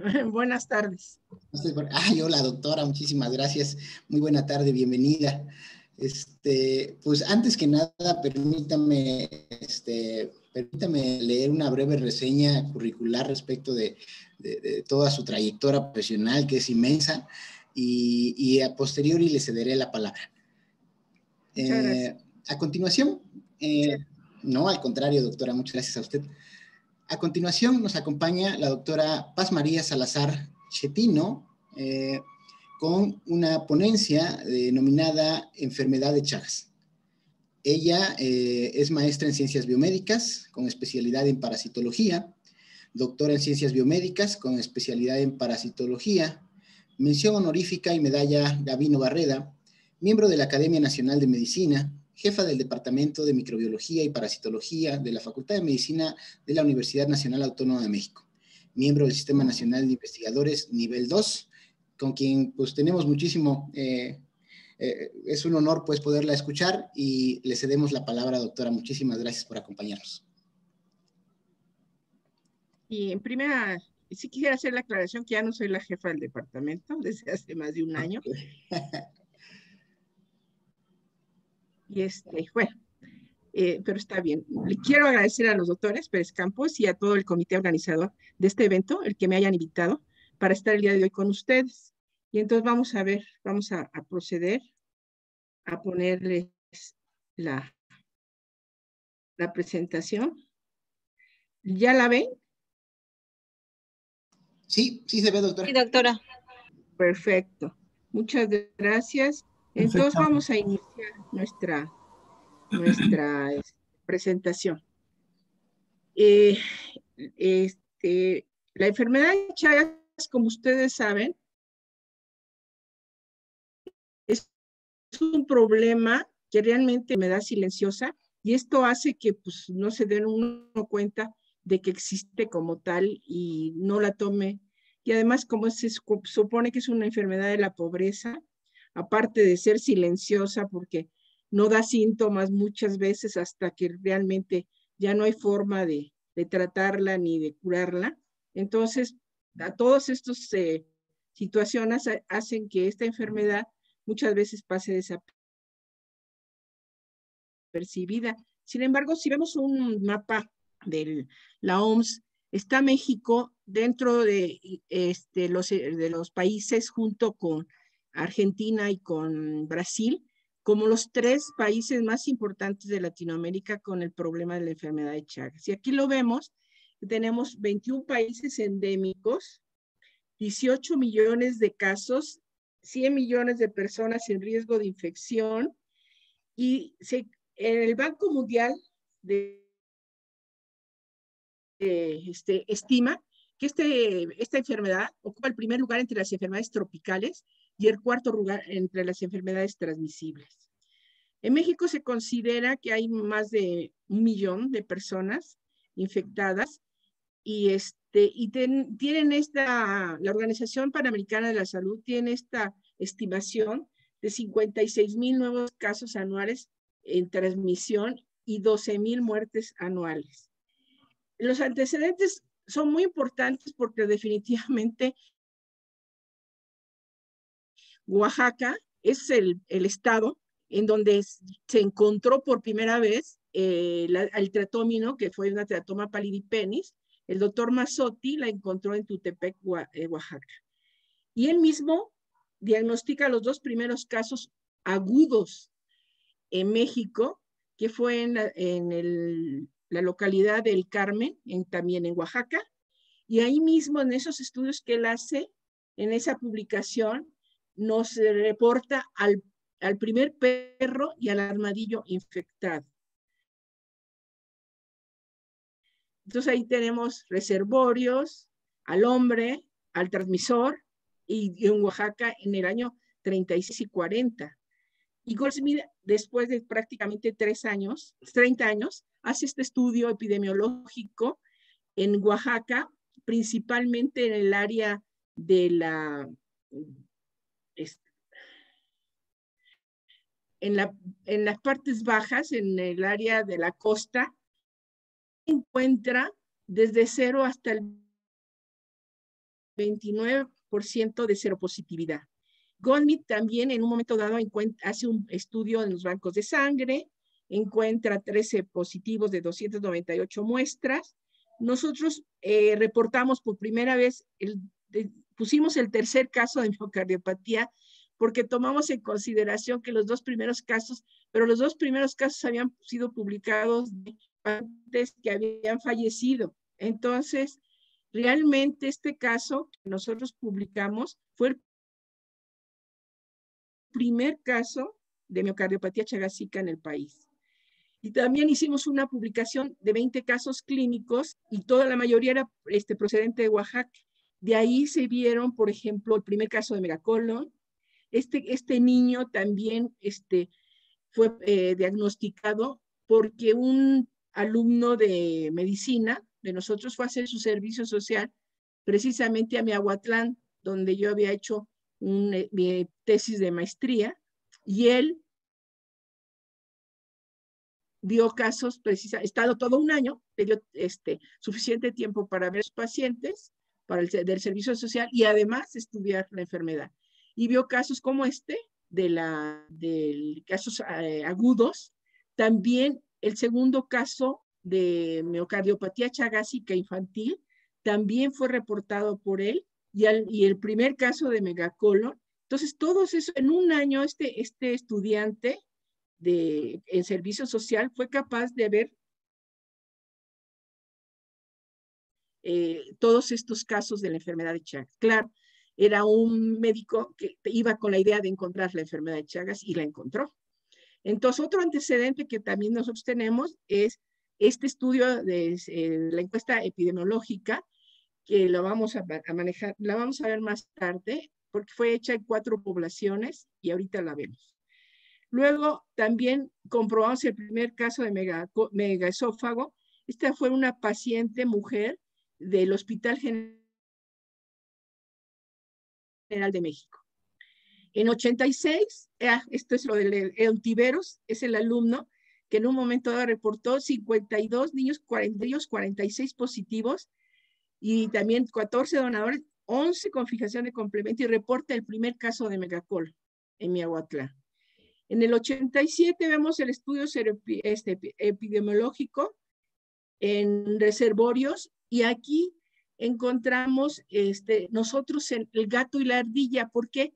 Buenas tardes. Ay, hola doctora, muchísimas gracias. Muy buena tarde, bienvenida. Este, pues antes que nada, permítame, este, permítame leer una breve reseña curricular respecto de, toda su trayectoria profesional, que es inmensa, y, a posteriori le cederé la palabra. Eh, a continuación, eh, no, al contrario, doctora, muchas gracias a usted. A continuación nos acompaña la doctora Paz María Salazar Chetino eh, con una ponencia denominada Enfermedad de Chagas. Ella eh, es maestra en ciencias biomédicas con especialidad en parasitología, doctora en ciencias biomédicas con especialidad en parasitología, mención honorífica y medalla Gavino Barreda, miembro de la Academia Nacional de Medicina, jefa del Departamento de Microbiología y Parasitología de la Facultad de Medicina de la Universidad Nacional Autónoma de México, miembro del Sistema Nacional de Investigadores Nivel 2, con quien pues tenemos muchísimo, eh, eh, es un honor pues poderla escuchar y le cedemos la palabra, doctora. Muchísimas gracias por acompañarnos. Y en primera, sí quisiera hacer la aclaración que ya no soy la jefa del departamento desde hace más de un año. Y este, bueno, eh, pero está bien. Le quiero agradecer a los doctores Pérez Campos y a todo el comité organizador de este evento, el que me hayan invitado para estar el día de hoy con ustedes. Y entonces vamos a ver, vamos a, proceder a ponerles la, la presentación. ¿Ya la ven? Sí, sí se ve, doctora. Sí, doctora. Perfecto. Muchas gracias. Entonces vamos a iniciar nuestra, nuestra este, presentación. Eh, este, la enfermedad de Chagas, como ustedes saben, es un problema que realmente me da silenciosa y esto hace que pues, no se den uno cuenta de que existe como tal y no la tome. Y además, como se supone que es una enfermedad de la pobreza, aparte de ser silenciosa porque no da síntomas muchas veces hasta que realmente ya no hay forma de, tratarla ni de curarla. Entonces, a todas estas eh, situaciones hacen que esta enfermedad muchas veces pase desapercibida. Sin embargo, si vemos un mapa de la OMS, está México dentro de, este, los, de los países junto con Argentina y con Brasil como los tres países más importantes de Latinoamérica con el problema de la enfermedad de Chagas. Y aquí lo vemos, tenemos 21 países endémicos, 18 millones de casos, 100 millones de personas en riesgo de infección y el Banco Mundial de, este, estima que este, esta enfermedad ocupa el primer lugar entre las enfermedades tropicales y el cuarto lugar entre las enfermedades transmisibles. En México se considera que hay más de un millón de personas infectadas y, este, y tienen esta, la Organización Panamericana de la Salud tiene esta estimación de 56 mil nuevos casos anuales en transmisión y 12 mil muertes anuales. Los antecedentes son muy importantes porque definitivamente Oaxaca es el, estado en donde se encontró por primera vez eh, el tratómino, que fue una tratoma palidipenis. El doctor Mazzotti la encontró en Tutepec, eh, Oaxaca. Y él mismo diagnostica los dos primeros casos agudos en México, que fue en la, localidad del Carmen, también en Oaxaca. Y ahí mismo, en esos estudios que él hace, en esa publicación, nos reporta al, al primer perro y al armadillo infectado. Entonces ahí tenemos reservorios, al hombre, al transmisor, y en Oaxaca en el año 36 y 40. Y Goldsmith, después de prácticamente tres años, 30 años, hace este estudio epidemiológico en Oaxaca, principalmente en el área de la en, la, en las partes bajas, en el área de la costa, encuentra desde cero hasta el 29% de seropositividad. Goldmith también en un momento dado hace un estudio en los bancos de sangre, encuentra 13 positivos de 298 muestras. Nosotros eh, reportamos por primera vez, el, pusimos el tercer caso de miocardiopatía porque tomamos en consideración que los dos primeros casos, pero los dos primeros casos habían sido publicados antes que habían fallecido. Entonces, realmente este caso que nosotros publicamos fue el primer caso de miocardiopatía chagásica en el país. Y también hicimos una publicación de 20 casos clínicos y toda la mayoría era este, procedente de Oaxaca. De ahí se vieron, por ejemplo, el primer caso de megacolon. Este, este niño también este, fue eh, diagnosticado porque un alumno de medicina de nosotros fue a hacer su servicio social precisamente a Miahuatlán, donde yo había hecho eh, mi tesis de maestría, y él vio casos precisamente, estado todo un año, este, suficiente tiempo para ver a sus pacientes del servicio social y además estudiar la enfermedad. Y vio casos como este, de la, del casos eh, agudos. También el segundo caso de miocardiopatía chagásica infantil también fue reportado por él y, y el primer caso de megacolon. Entonces, todos eso, en un año este, este estudiante de, en servicio social fue capaz de ver eh, todos estos casos de la enfermedad de Chagas. Claro, era un médico que iba con la idea de encontrar la enfermedad de Chagas y la encontró. Entonces, otro antecedente que también nosotros tenemos es este estudio de eh, la encuesta epidemiológica, que lo vamos a, manejar, la vamos a ver más tarde, porque fue hecha en cuatro poblaciones y ahorita la vemos. Luego también comprobamos el primer caso de mega, megaesófago. Esta fue una paciente mujer del Hospital General de México. En 86, ah, esto es lo del Eutiveros, es el alumno que en un momento dado reportó 52 niños, 40, 46 positivos y también 14 donadores, 11 con fijación de complemento y reporta el primer caso de megacol en Miahuatlán. En el 87 vemos el estudio este, epidemiológico en reservorios y aquí encontramos este, nosotros el, gato y la ardilla. ¿Por qué?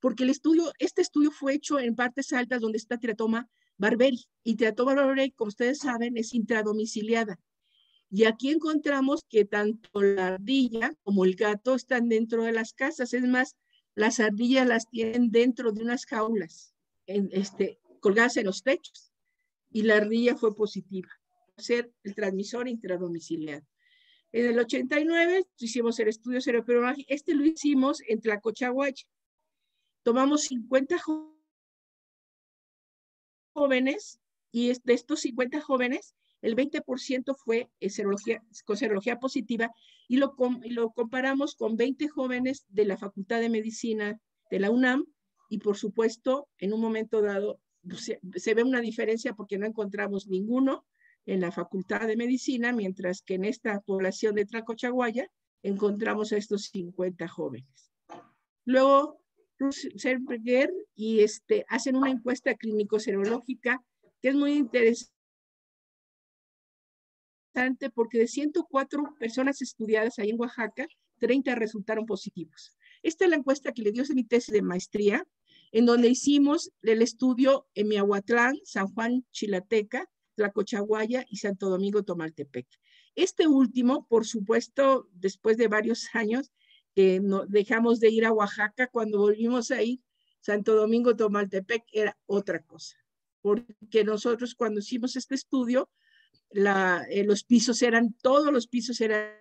Porque el estudio, este estudio fue hecho en partes altas donde está teratoma barberi y teratoma barberi, como ustedes saben, es intradomiciliada. Y aquí encontramos que tanto la ardilla como el gato están dentro de las casas. Es más, las ardillas las tienen dentro de unas jaulas, en, este, colgadas en los techos. Y la ardilla fue positiva, ser el transmisor intradomiciliario. En el 89 hicimos el estudio cerebromágico. Este lo hicimos en Tlacochahuaya. Tomamos 50 jóvenes y de estos 50 jóvenes, el 20% fue serología, con serología positiva y lo, lo comparamos con 20 jóvenes de la Facultad de Medicina de la UNAM y por supuesto en un momento dado pues, se, ve una diferencia porque no encontramos ninguno en la Facultad de Medicina, mientras que en esta población de Tracochaguaya encontramos a estos 50 jóvenes. Luego, Serberger y este, hacen una encuesta clínico-serológica que es muy interesante porque de 104 personas estudiadas ahí en Oaxaca, 30 resultaron positivos. Esta es la encuesta que le dio mi tesis de maestría, en donde hicimos el estudio en Miahuatlán, San Juan, Chilateca, Tlacochahuaya y Santo Domingo, Tomaltepec. Este último, por supuesto, después de varios años que no, dejamos de ir a Oaxaca, cuando volvimos a ir, Santo Domingo, Tomaltepec era otra cosa. Porque nosotros cuando hicimos este estudio, eh, los pisos eran, todos los pisos eran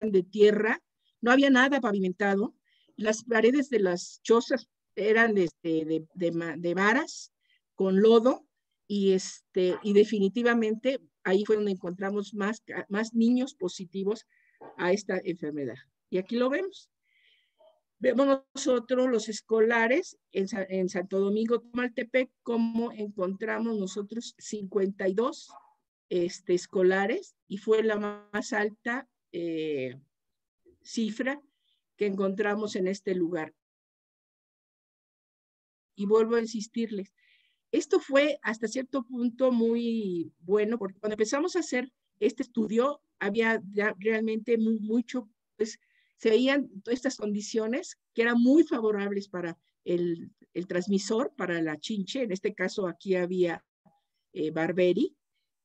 de tierra, no había nada pavimentado, las paredes de las chozas eran este, de, de, varas con lodo y, este, y definitivamente ahí fue donde encontramos más, más niños positivos a esta enfermedad. Y aquí lo vemos. Vemos nosotros los escolares en, Santo Domingo, Maltepec, como encontramos nosotros 52 este, escolares y fue la más alta eh, cifra que encontramos en este lugar. Y vuelvo a insistirles, esto fue hasta cierto punto muy bueno, porque cuando empezamos a hacer este estudio, había realmente mucho, pues se veían todas estas condiciones que eran muy favorables para el, el transmisor, para la chinche. En este caso aquí había eh, Barberi,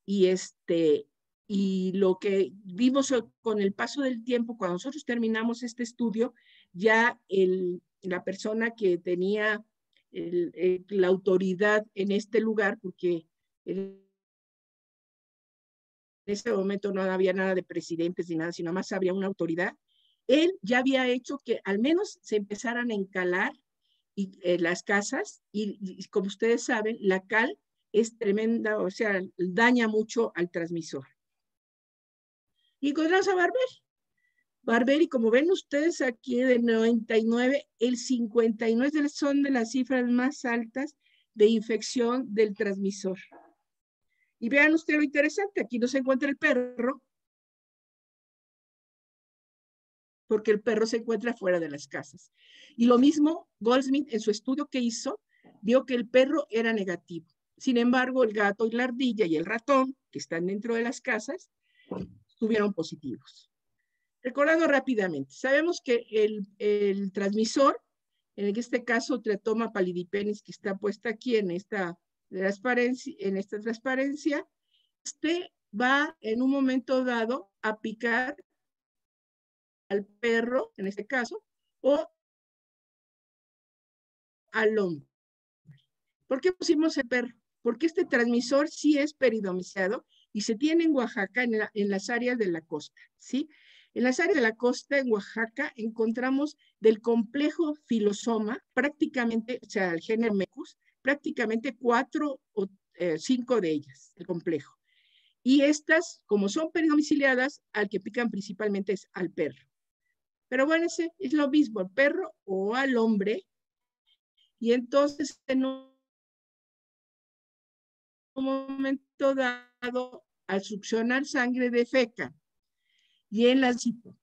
y este, y lo que vimos con el paso del tiempo, cuando nosotros terminamos este estudio, ya el, la persona que tenía la autoridad en este lugar, porque en ese momento no había nada de presidentes ni nada, sino más había una autoridad, él ya había hecho que al menos se empezaran a encalar eh, las casas y, como ustedes saben, la cal es tremenda, o sea, daña mucho al transmisor. Y encontramos a Barberi. Como ven ustedes aquí de 99, el 59 son de las cifras más altas de infección del transmisor. Y vean ustedes lo interesante, aquí no se encuentra el perro, porque el perro se encuentra fuera de las casas. Y lo mismo, Goldsmith en su estudio que hizo, vio que el perro era negativo. Sin embargo, el gato y la ardilla y el ratón, que están dentro de las casas, tuvieron positivos. Recordando rápidamente, sabemos que el, transmisor, en este caso tretoma palidipenis, que está puesta aquí en esta transparencia, en esta transparencia, este va en un momento dado a picar al perro, en este caso, o al hombre. ¿Por qué pusimos el perro? Porque este transmisor sí es peridomiciado y se tiene en Oaxaca, en, en, las áreas de la costa, ¿sí? En las áreas de la costa, en Oaxaca, encontramos del complejo filosoma, prácticamente, o sea, el género Mecus, prácticamente cuatro o eh, cinco de ellas, el complejo. Y estas, como son peridomiciliadas, al que pican principalmente es al perro. Pero bueno, es lo mismo, al perro o al hombre. Y entonces, en un momento dado, al succionar sangre de feca y el parásito,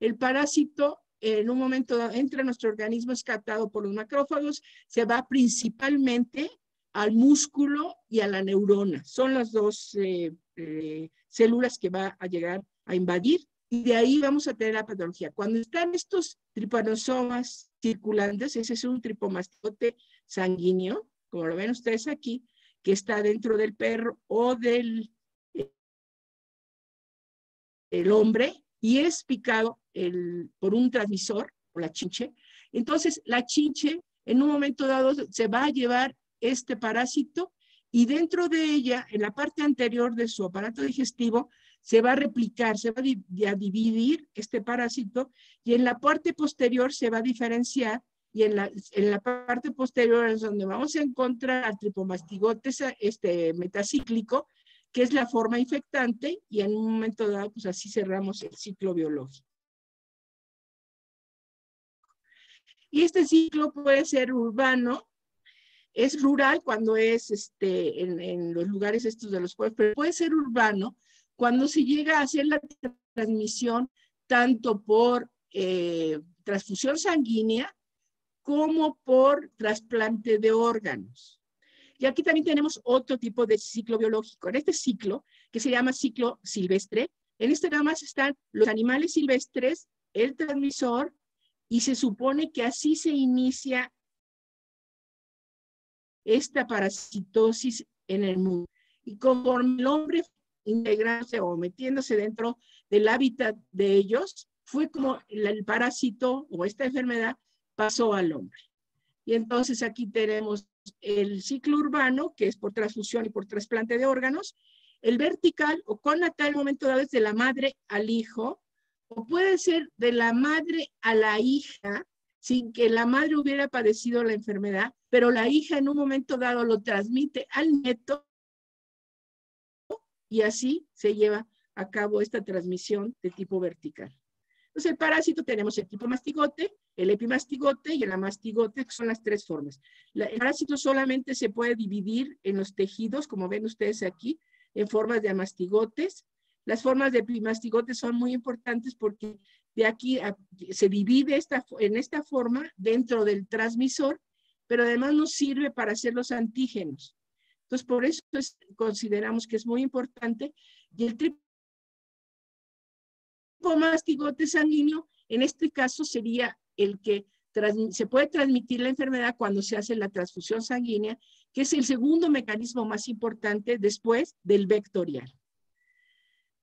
el parásito en un momento entra a nuestro organismo, es captado por los macrófagos, se va principalmente al músculo y a la neurona. Son las dos eh, eh, células que va a llegar a invadir y de ahí vamos a tener la patología. Cuando están estos tripanosomas circulantes, ese es un tripomastote sanguíneo, como lo ven ustedes aquí, que está dentro del perro o del el hombre y es picado el, por un transmisor, por la chinche. Entonces, la chinche en un momento dado se va a llevar este parásito y dentro de ella, en la parte anterior de su aparato digestivo, se va a replicar, se va a dividir este parásito y en la parte posterior se va a diferenciar y en la, en la parte posterior es donde vamos a encontrar al tripomastigote este, metacíclico, que es la forma infectante y en un momento dado, pues así cerramos el ciclo biológico. Y este ciclo puede ser urbano, es rural cuando es este, en, los lugares estos de los pueblos, pero puede ser urbano cuando se llega a hacer la transmisión tanto por eh, transfusión sanguínea como por trasplante de órganos. Y aquí también tenemos otro tipo de ciclo biológico. En este ciclo, que se llama ciclo silvestre, en este nada más están los animales silvestres, el transmisor, y se supone que así se inicia esta parasitosis en el mundo. Y conforme el hombre integrarse o metiéndose dentro del hábitat de ellos, fue como el, parásito o esta enfermedad pasó al hombre. Y entonces aquí tenemos el ciclo urbano, que es por transfusión y por trasplante de órganos, el vertical o con natal momento dado es de la madre al hijo, o puede ser de la madre a la hija, sin que la madre hubiera padecido la enfermedad, pero la hija en un momento dado lo transmite al nieto y así se lleva a cabo esta transmisión de tipo vertical. Entonces, el parásito tenemos el tipo mastigote, el epimastigote y el amastigote, que son las tres formas. el parásito solamente se puede dividir en los tejidos, como ven ustedes aquí, en formas de amastigotes. Las formas de primastigotes son muy importantes porque de aquí se divide esta, en esta forma dentro del transmisor, pero además nos sirve para hacer los antígenos. Entonces, por eso consideramos que es muy importante. Y el tipo mastigote sanguíneo, en este caso, sería el que se puede transmitir la enfermedad cuando se hace la transfusión sanguínea, que es el segundo mecanismo más importante después del vectorial.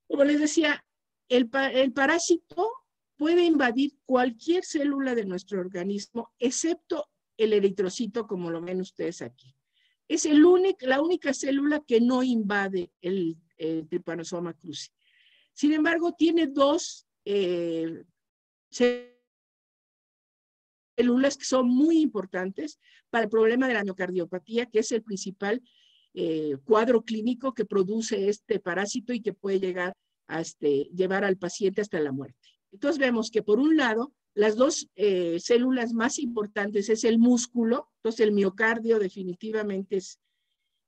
Como les decía, el, el parásito puede invadir cualquier célula de nuestro organismo, excepto el eritrocito, como lo ven ustedes aquí. Es el la única célula que no invade el, el Trypanosoma cruzi. Sin embargo, tiene dos eh, células que son muy importantes para el problema de la miocardiopatía, que es el principal eh, cuadro clínico que produce este parásito y que puede llegar a este, llevar al paciente hasta la muerte. Entonces vemos que por un lado, las dos eh, células más importantes es el músculo, entonces el miocardio definitivamente es,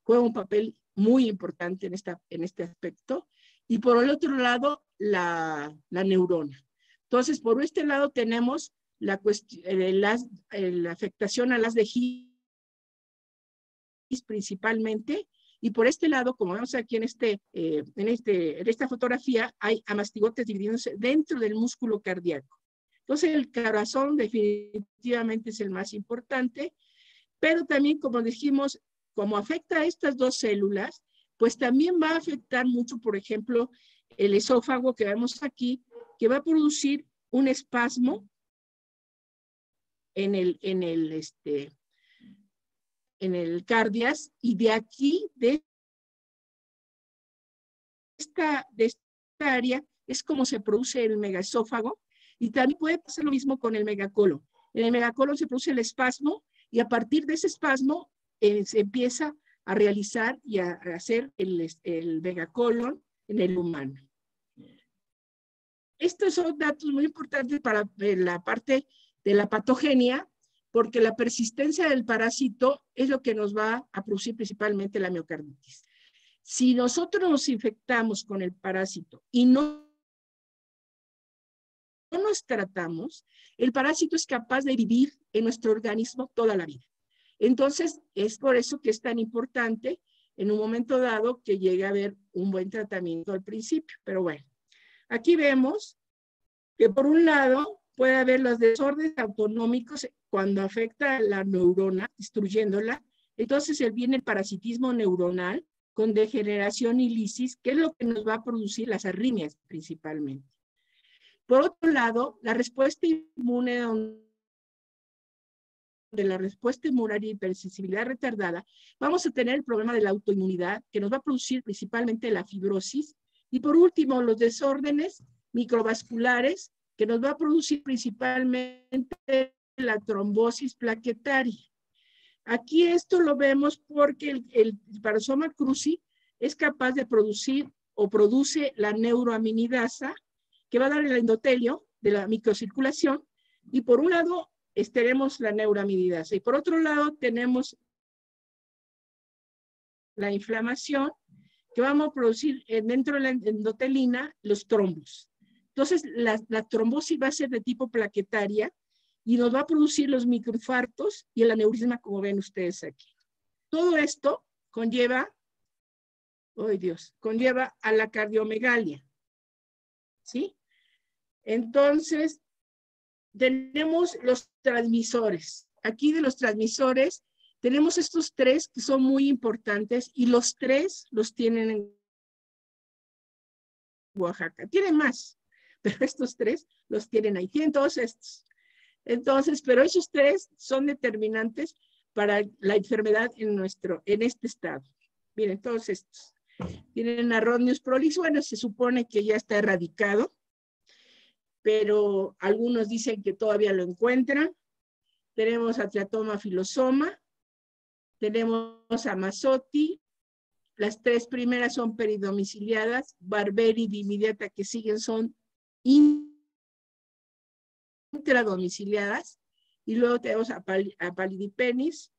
juega un papel muy importante en, esta, en este aspecto, y por el otro lado, la, la neurona. Entonces, por este lado tenemos la, la, la afectación a las de principalmente, y por este lado, como vemos aquí en, este, eh, en, este, en esta fotografía, hay amastigotes dividiéndose dentro del músculo cardíaco. Entonces, el corazón definitivamente es el más importante, pero también, como dijimos, como afecta a estas dos células, pues también va a afectar mucho, por ejemplo, el esófago que vemos aquí, que va a producir un espasmo en el, en el, este, en el cardias y de aquí, de esta, de esta área, es como se produce el megaesófago y también puede pasar lo mismo con el megacolon. En el megacolon se produce el espasmo y a partir de ese espasmo eh, se empieza a realizar y a, hacer el, el megacolon en el humano. Estos son datos muy importantes para eh, la parte de la patogenia, porque la persistencia del parásito es lo que nos va a producir principalmente la miocarditis. Si nosotros nos infectamos con el parásito y no, no nos tratamos, el parásito es capaz de vivir en nuestro organismo toda la vida. Entonces, es por eso que es tan importante en un momento dado que llegue a haber un buen tratamiento al principio. Pero bueno, aquí vemos que por un lado puede haber los desórdenes autonómicos cuando afecta a la neurona, destruyéndola. Entonces viene el parasitismo neuronal con degeneración y lisis, que es lo que nos va a producir las arritmias principalmente. Por otro lado, la respuesta inmune de la respuesta inmune y hipersensibilidad retardada, vamos a tener el problema de la autoinmunidad, que nos va a producir principalmente la fibrosis. Y por último, los desórdenes microvasculares, que nos va a producir principalmente la trombosis plaquetaria. Aquí esto lo vemos porque el, el parasoma es capaz de producir o produce la neuroaminidasa, que va a dar el endotelio de la microcirculación, y por un lado tenemos la neuroaminidasa, y por otro lado tenemos la inflamación, que vamos a producir dentro de la endotelina los trombos. Entonces, la, trombosis va a ser de tipo plaquetaria y nos va a producir los microinfartos y el aneurisma, como ven ustedes aquí. Todo esto conlleva, oh Dios, conlleva a la cardiomegalia. ¿Sí? Entonces, tenemos los transmisores. Aquí de los transmisores, tenemos estos tres que son muy importantes y los tres los tienen en Oaxaca. Tienen más, pero estos tres los tienen ahí, tienen todos estos. Entonces, pero esos tres son determinantes para la enfermedad en nuestro, en este estado. Miren, todos estos. Tienen arronius prolis, bueno, se supone que ya está erradicado, pero algunos dicen que todavía lo encuentran. Tenemos a filosoma, tenemos a Masotti, las tres primeras son peridomiciliadas, Barberi y Dimidiata que siguen son intradomiciliadas, y luego tenemos a, Palidipenis,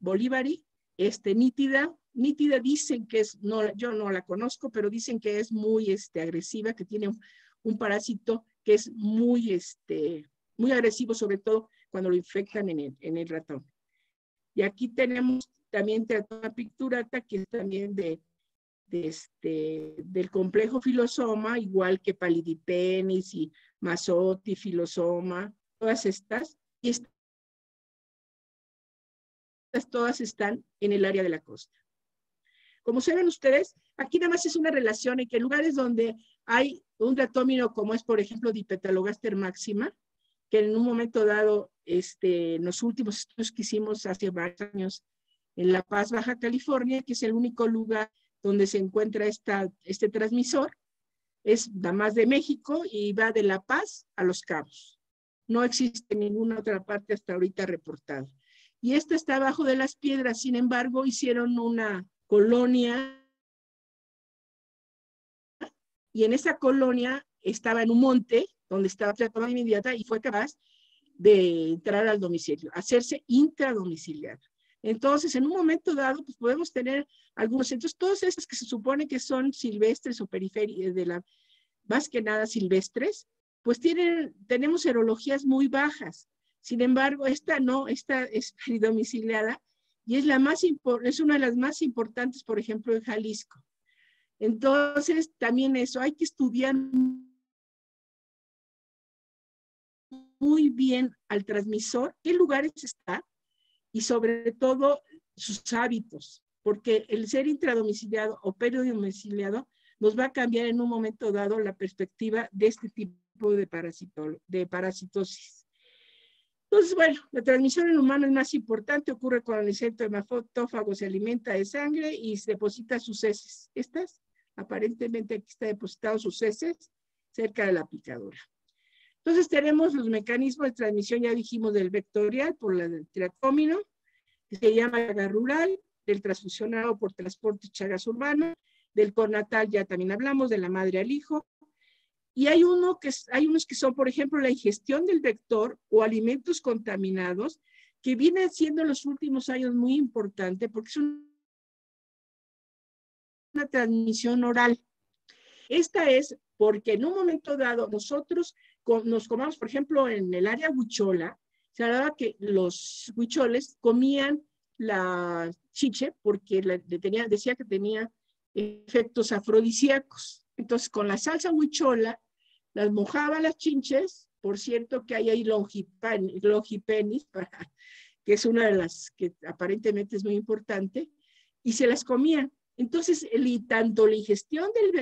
Bolívari, este, nítida, nítida dicen que es, no, yo no la conozco, pero dicen que es muy este, agresiva, que tiene un, parásito que es muy, este, muy agresivo, sobre todo cuando lo infectan en el, en el ratón. Y aquí tenemos también teratoma picturata, que es también de, de este, del complejo filosoma, igual que palidipenis y masotti, filosoma, todas estas. Y estas todas están en el área de la costa. Como saben ustedes, aquí nada más es una relación en que lugares donde hay un datómino como es, por ejemplo, Dipetalogaster máxima, que en un momento dado, este, en los últimos estudios que hicimos hace varios años en La Paz, Baja California, que es el único lugar donde se encuentra este transmisor, es nada más de México y va de La Paz a Los Cabos. No existe ninguna otra parte hasta ahorita reportada. Y esta está abajo de las piedras, sin embargo, hicieron una colonia y en esa colonia estaba en un monte donde estaba tratando inmediata y fue capaz de entrar al domicilio, hacerse intradomiciliar. Entonces, en un momento dado, pues podemos tener algunos centros, todos estos que se supone que son silvestres o periféricos, de la, más que nada silvestres, pues tienen, tenemos serologías muy bajas. Sin embargo, esta no, esta es domiciliada y es, la más es una de las más importantes, por ejemplo, en Jalisco. Entonces, también eso, hay que estudiar muy bien al transmisor, qué lugares está y sobre todo sus hábitos, porque el ser intradomiciliado o peridomiciliado nos va a cambiar en un momento dado la perspectiva de este tipo de, de parasitosis. Entonces, bueno, la transmisión en humano es más importante, ocurre con el centro hematófago, se alimenta de sangre y se deposita sus heces. Estas, aparentemente aquí está depositado sus heces cerca de la picadura. Entonces tenemos los mecanismos de transmisión, ya dijimos, del vectorial por la del tracómino, que se llama llaga rural, del transfusionado por transporte chagas urbano, del cornatal ya también hablamos, de la madre al hijo, y hay, uno que, hay unos que son, por ejemplo, la ingestión del vector o alimentos contaminados, que viene siendo en los últimos años muy importante porque es una transmisión oral. Esta es porque en un momento dado nosotros nos comamos, por ejemplo, en el área huichola, se hablaba que los huicholes comían la chiche porque le tenía, decía que tenía efectos afrodisíacos. Entonces, con la salsa huichola, las mojaba las chinches, por cierto que hay ahí longipenis, que es una de las que aparentemente es muy importante, y se las comían. Entonces, el, tanto la ingestión del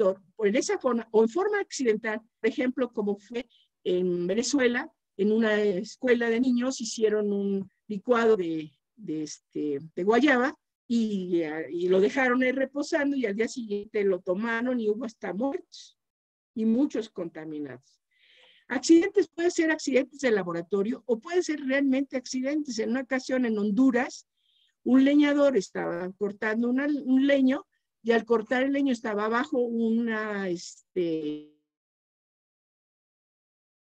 vector, o en esa forma, o en forma accidental, por ejemplo, como fue en Venezuela, en una escuela de niños hicieron un licuado de, de, este, de guayaba y, lo dejaron ahí reposando y al día siguiente lo tomaron y hubo hasta muertos y muchos contaminados. Accidentes pueden ser accidentes de laboratorio o pueden ser realmente accidentes. En una ocasión en Honduras, un leñador estaba cortando un leño y al cortar el leño estaba abajo una este,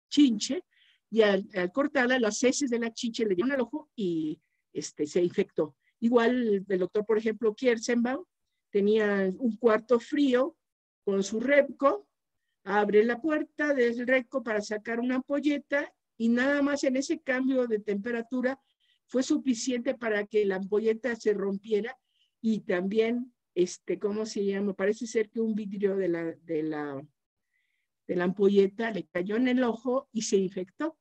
chinche y al, cortarla las heces de la chinche le dieron al ojo y este, se infectó. Igual el doctor, por ejemplo, Kierzenbaum, tenía un cuarto frío con su repco, abre la puerta del repco para sacar una ampolleta y nada más en ese cambio de temperatura fue suficiente para que la ampolleta se rompiera y también, este, ¿cómo se llama? Parece ser que un vidrio de la, de la, de la ampolleta le cayó en el ojo y se infectó.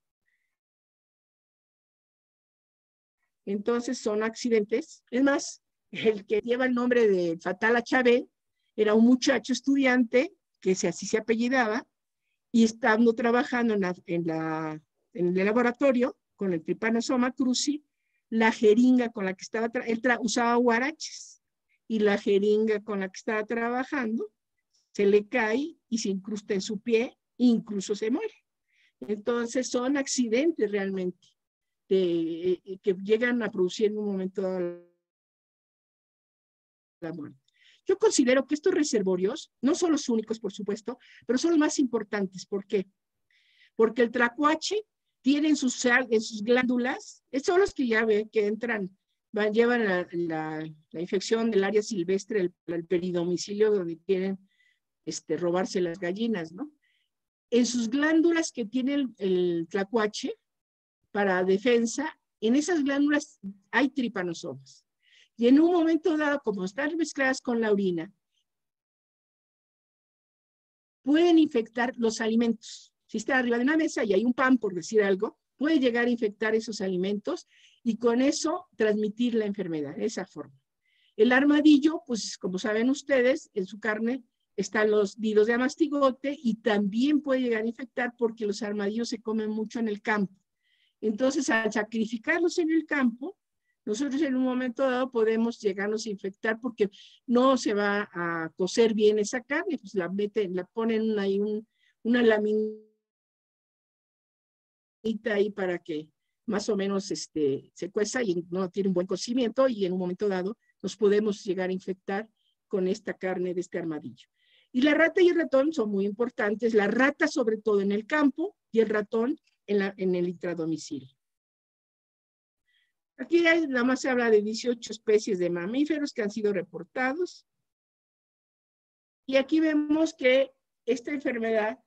Entonces son accidentes. Es más, el que lleva el nombre de Fatala Chávez era un muchacho estudiante que se, así se apellidaba y estando trabajando en, la, en, el laboratorio con el Trypanosoma cruzi, la jeringa con la que estaba, él usaba guaraches y la jeringa con la que estaba trabajando se le cae y se incrusta en su pie, incluso se muere. Entonces son accidentes realmente. Eh, que llegan a producir en un momento la muerte. Yo considero que estos reservorios, no son los únicos, por supuesto, pero son los más importantes. ¿Por qué? Porque el tracuache tiene en sus, en sus glándulas, son los que ya ve que entran llevan la, infección del área silvestre al, peridomicilio donde quieren este, robarse las gallinas, ¿no? En sus glándulas que tiene el, el tlacuache para defensa, en esas glándulas hay tripanosomas. Y en un momento dado, como están mezcladas con la orina, pueden infectar los alimentos. Si está arriba de una mesa y hay un pan, por decir algo, puede llegar a infectar esos alimentos y con eso transmitir la enfermedad, de esa forma. El armadillo, pues como saben ustedes, en su carne están los nidos de amastigote y también puede llegar a infectar porque los armadillos se comen mucho en el campo. Entonces, al sacrificarlos en el campo, nosotros en un momento dado podemos llegarnos a infectar porque no se va a cocer bien esa carne, pues la meten, la ponen ahí un, una laminita ahí para que más o menos este, se cueza y no tiene un buen cocimiento y en un momento dado nos podemos llegar a infectar con esta carne de este armadillo. Y la rata y el ratón son muy importantes, la rata sobre todo en el campo y el ratón en, la, en el intradomicilio. Aquí nada más se habla de 18 especies de mamíferos que han sido reportados. Y aquí vemos que esta enfermedad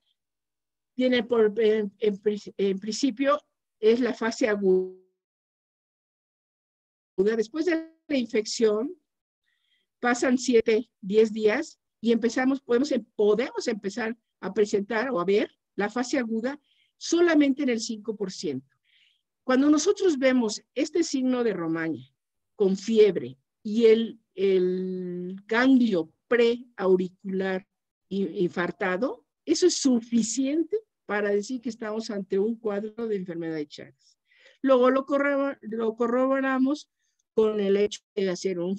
tiene por, en principio es la fase aguda. Después de la infección, pasan 7, 10 días y empezamos, podemos, podemos empezar a presentar o a ver la fase aguda solamente en el 5%. Cuando nosotros vemos este signo de Romaña con fiebre y el, el ganglio preauricular infartado, eso es suficiente para decir que estamos ante un cuadro de enfermedad de Chagas. Luego lo, lo corroboramos con el hecho de hacer un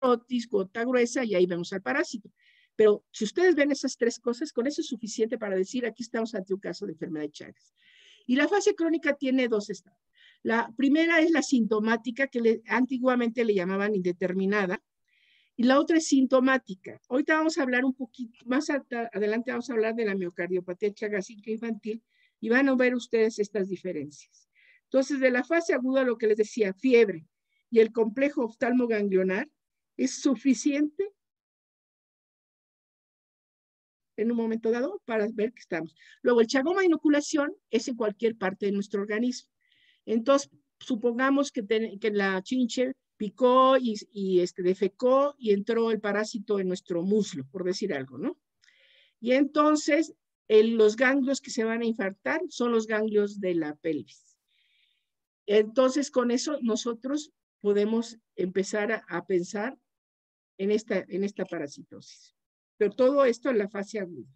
frotis, gota gruesa, y ahí vemos al parásito. Pero si ustedes ven esas tres cosas, con eso es suficiente para decir aquí estamos ante un caso de enfermedad de Chagas. Y la fase crónica tiene dos estados. La primera es la sintomática, que antiguamente le llamaban indeterminada, y la otra es sintomática. Ahorita vamos a hablar un poquito, más adelante vamos a hablar de la miocardiopatía chagásica infantil y van a ver ustedes estas diferencias. Entonces, de la fase aguda, lo que les decía, fiebre y el complejo oftalmoganglionar, es suficiente en un momento dado para ver que estamos. Luego, el chagoma inoculación es en cualquier parte de nuestro organismo. Entonces, supongamos que, que la chinche picó y, este, defecó y entró el parásito en nuestro muslo, por decir algo, ¿no? Y entonces los ganglios que se van a infartar son los ganglios de la pelvis. Entonces con eso nosotros podemos empezar a, pensar en esta, en esta parasitosis. Pero todo esto en la fase aguda.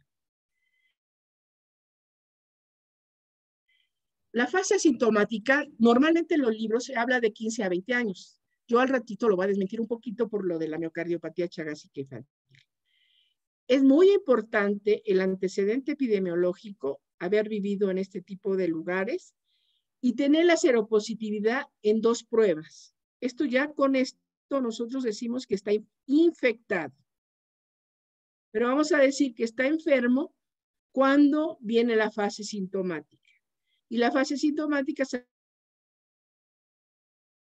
La fase asintomática, normalmente en los libros se habla de 15 a 20 años. Yo al ratito lo voy a desmentir un poquito por lo de la miocardiopatía chagásica infantil. Es muy importante el antecedente epidemiológico, haber vivido en este tipo de lugares y tener la seropositividad en dos pruebas. Esto ya con esto nosotros decimos que está infectado. Pero vamos a decir que está enfermo cuando viene la fase sintomática. Y la fase sintomática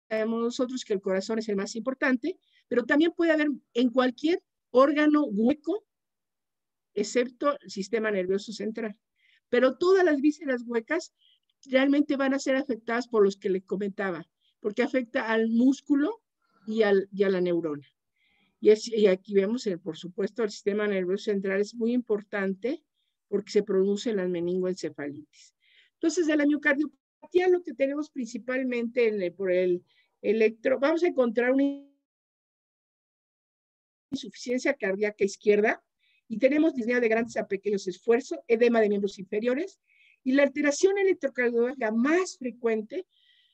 sabemos nosotros que el corazón es el más importante, pero también puede haber en cualquier órgano hueco, excepto el sistema nervioso central. Pero todas las vísceras huecas realmente van a ser afectadas por los que les comentaba, porque afecta al músculo y, al, y a la neurona. Y, y aquí vemos, el, por supuesto, el sistema nervioso central es muy importante porque se produce la meningoencefalitis. Entonces, de la lo que tenemos principalmente en por el electro, vamos a encontrar una insuficiencia cardíaca izquierda y tenemos disnea de grandes a pequeños esfuerzos, edema de miembros inferiores y la alteración electrocardiográfica más frecuente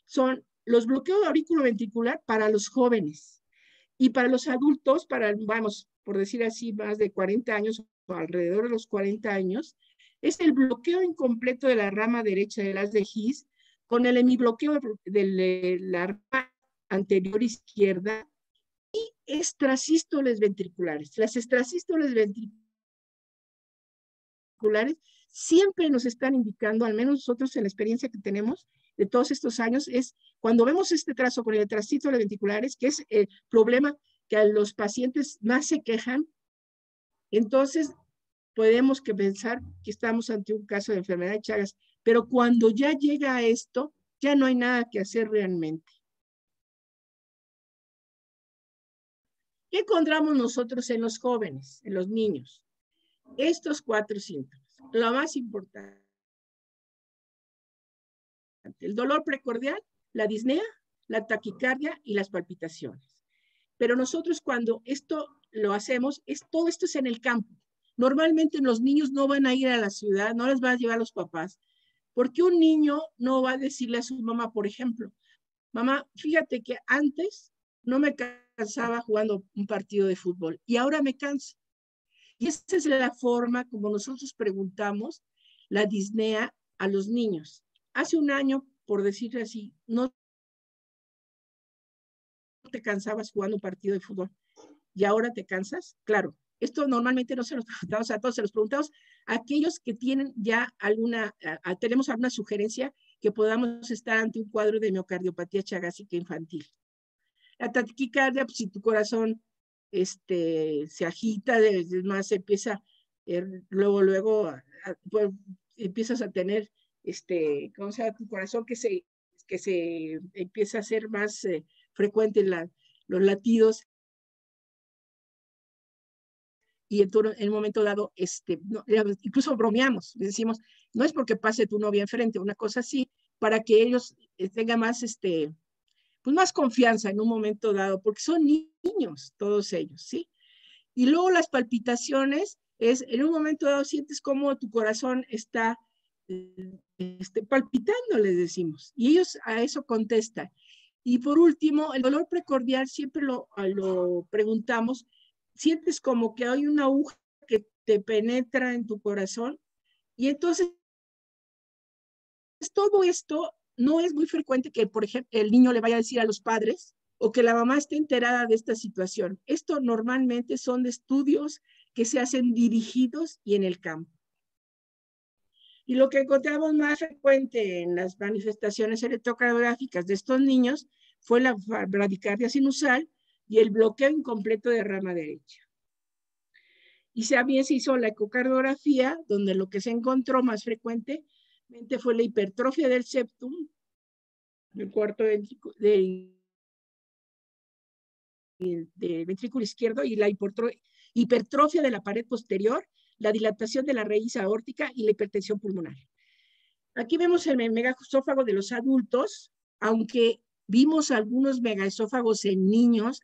son los bloqueos auriculoventricular para los jóvenes y para los adultos, para, vamos, por decir así, más de 40 años o alrededor de los 40 años, es el bloqueo incompleto de la rama derecha de las de His con el hemibloqueo de la rama anterior izquierda y extrasístoles ventriculares. Las extrasístoles ventriculares siempre nos están indicando, al menos nosotros en la experiencia que tenemos, de todos estos años es cuando vemos este trazo con el trastítulo ventriculares, que es el problema que a los pacientes más se quejan, entonces podemos que pensar que estamos ante un caso de enfermedad de Chagas, pero cuando ya llega a esto, ya no hay nada que hacer realmente. ¿Qué encontramos nosotros en los jóvenes, en los niños? Estos cuatro síntomas. Lo más importante. El dolor precordial, la disnea, la taquicardia y las palpitaciones. Pero nosotros cuando esto lo hacemos, es, todo esto es en el campo. Normalmente los niños no van a ir a la ciudad, no les van a llevar los papás, porque un niño no va a decirle a su mamá, por ejemplo, mamá, fíjate que antes no me cansaba jugando un partido de fútbol y ahora me canso. Y esa es la forma como nosotros preguntamos la disnea a los niños. Hace un año, por decirlo así, no te cansabas jugando un partido de fútbol y ahora te cansas. Claro, esto normalmente no se los preguntamos a todos, se los preguntamos aquellos que tienen ya alguna, tenemos alguna sugerencia que podamos estar ante un cuadro de miocardiopatía chagásica infantil. La taquicardia, pues, si tu corazón este, se agita, más empieza, er, luego, luego, pues, empiezas a tener, este, ¿cómo se llama? Tu corazón que se, que se empieza a hacer más eh, frecuente los latidos. Y en, el momento dado, este, incluso bromeamos, decimos, no es porque pase tu novia enfrente, una cosa así, para que ellos eh, tengan más, este, pues más confianza en un momento dado, porque son niños todos ellos, ¿sí? Y luego las palpitaciones es, en un momento dado sientes como tu corazón está este, palpitando, les decimos, y ellos a eso contestan. Y por último, el dolor precordial siempre lo, lo preguntamos, sientes como que hay una aguja que te penetra en tu corazón y entonces todo esto no es muy frecuente que, por ejemplo, el niño le vaya a decir a los padres o que la mamá esté enterada de esta situación. Esto normalmente son estudios que se hacen dirigidos y en el campo. Y lo que encontramos más frecuente en las manifestaciones electrocardiográficas de estos niños fue la bradicardia sinusal y el bloqueo incompleto de rama derecha. Y también se hizo la ecocardiografía, donde lo que se encontró más frecuente fue la hipertrofia del septum, el cuarto ventrículo, del, ventrículo izquierdo y la hipertrofia de la pared posterior, la dilatación de la raíz aórtica y la hipertensión pulmonar. Aquí vemos el megaesófago de los adultos, aunque vimos algunos megaesófagos en niños,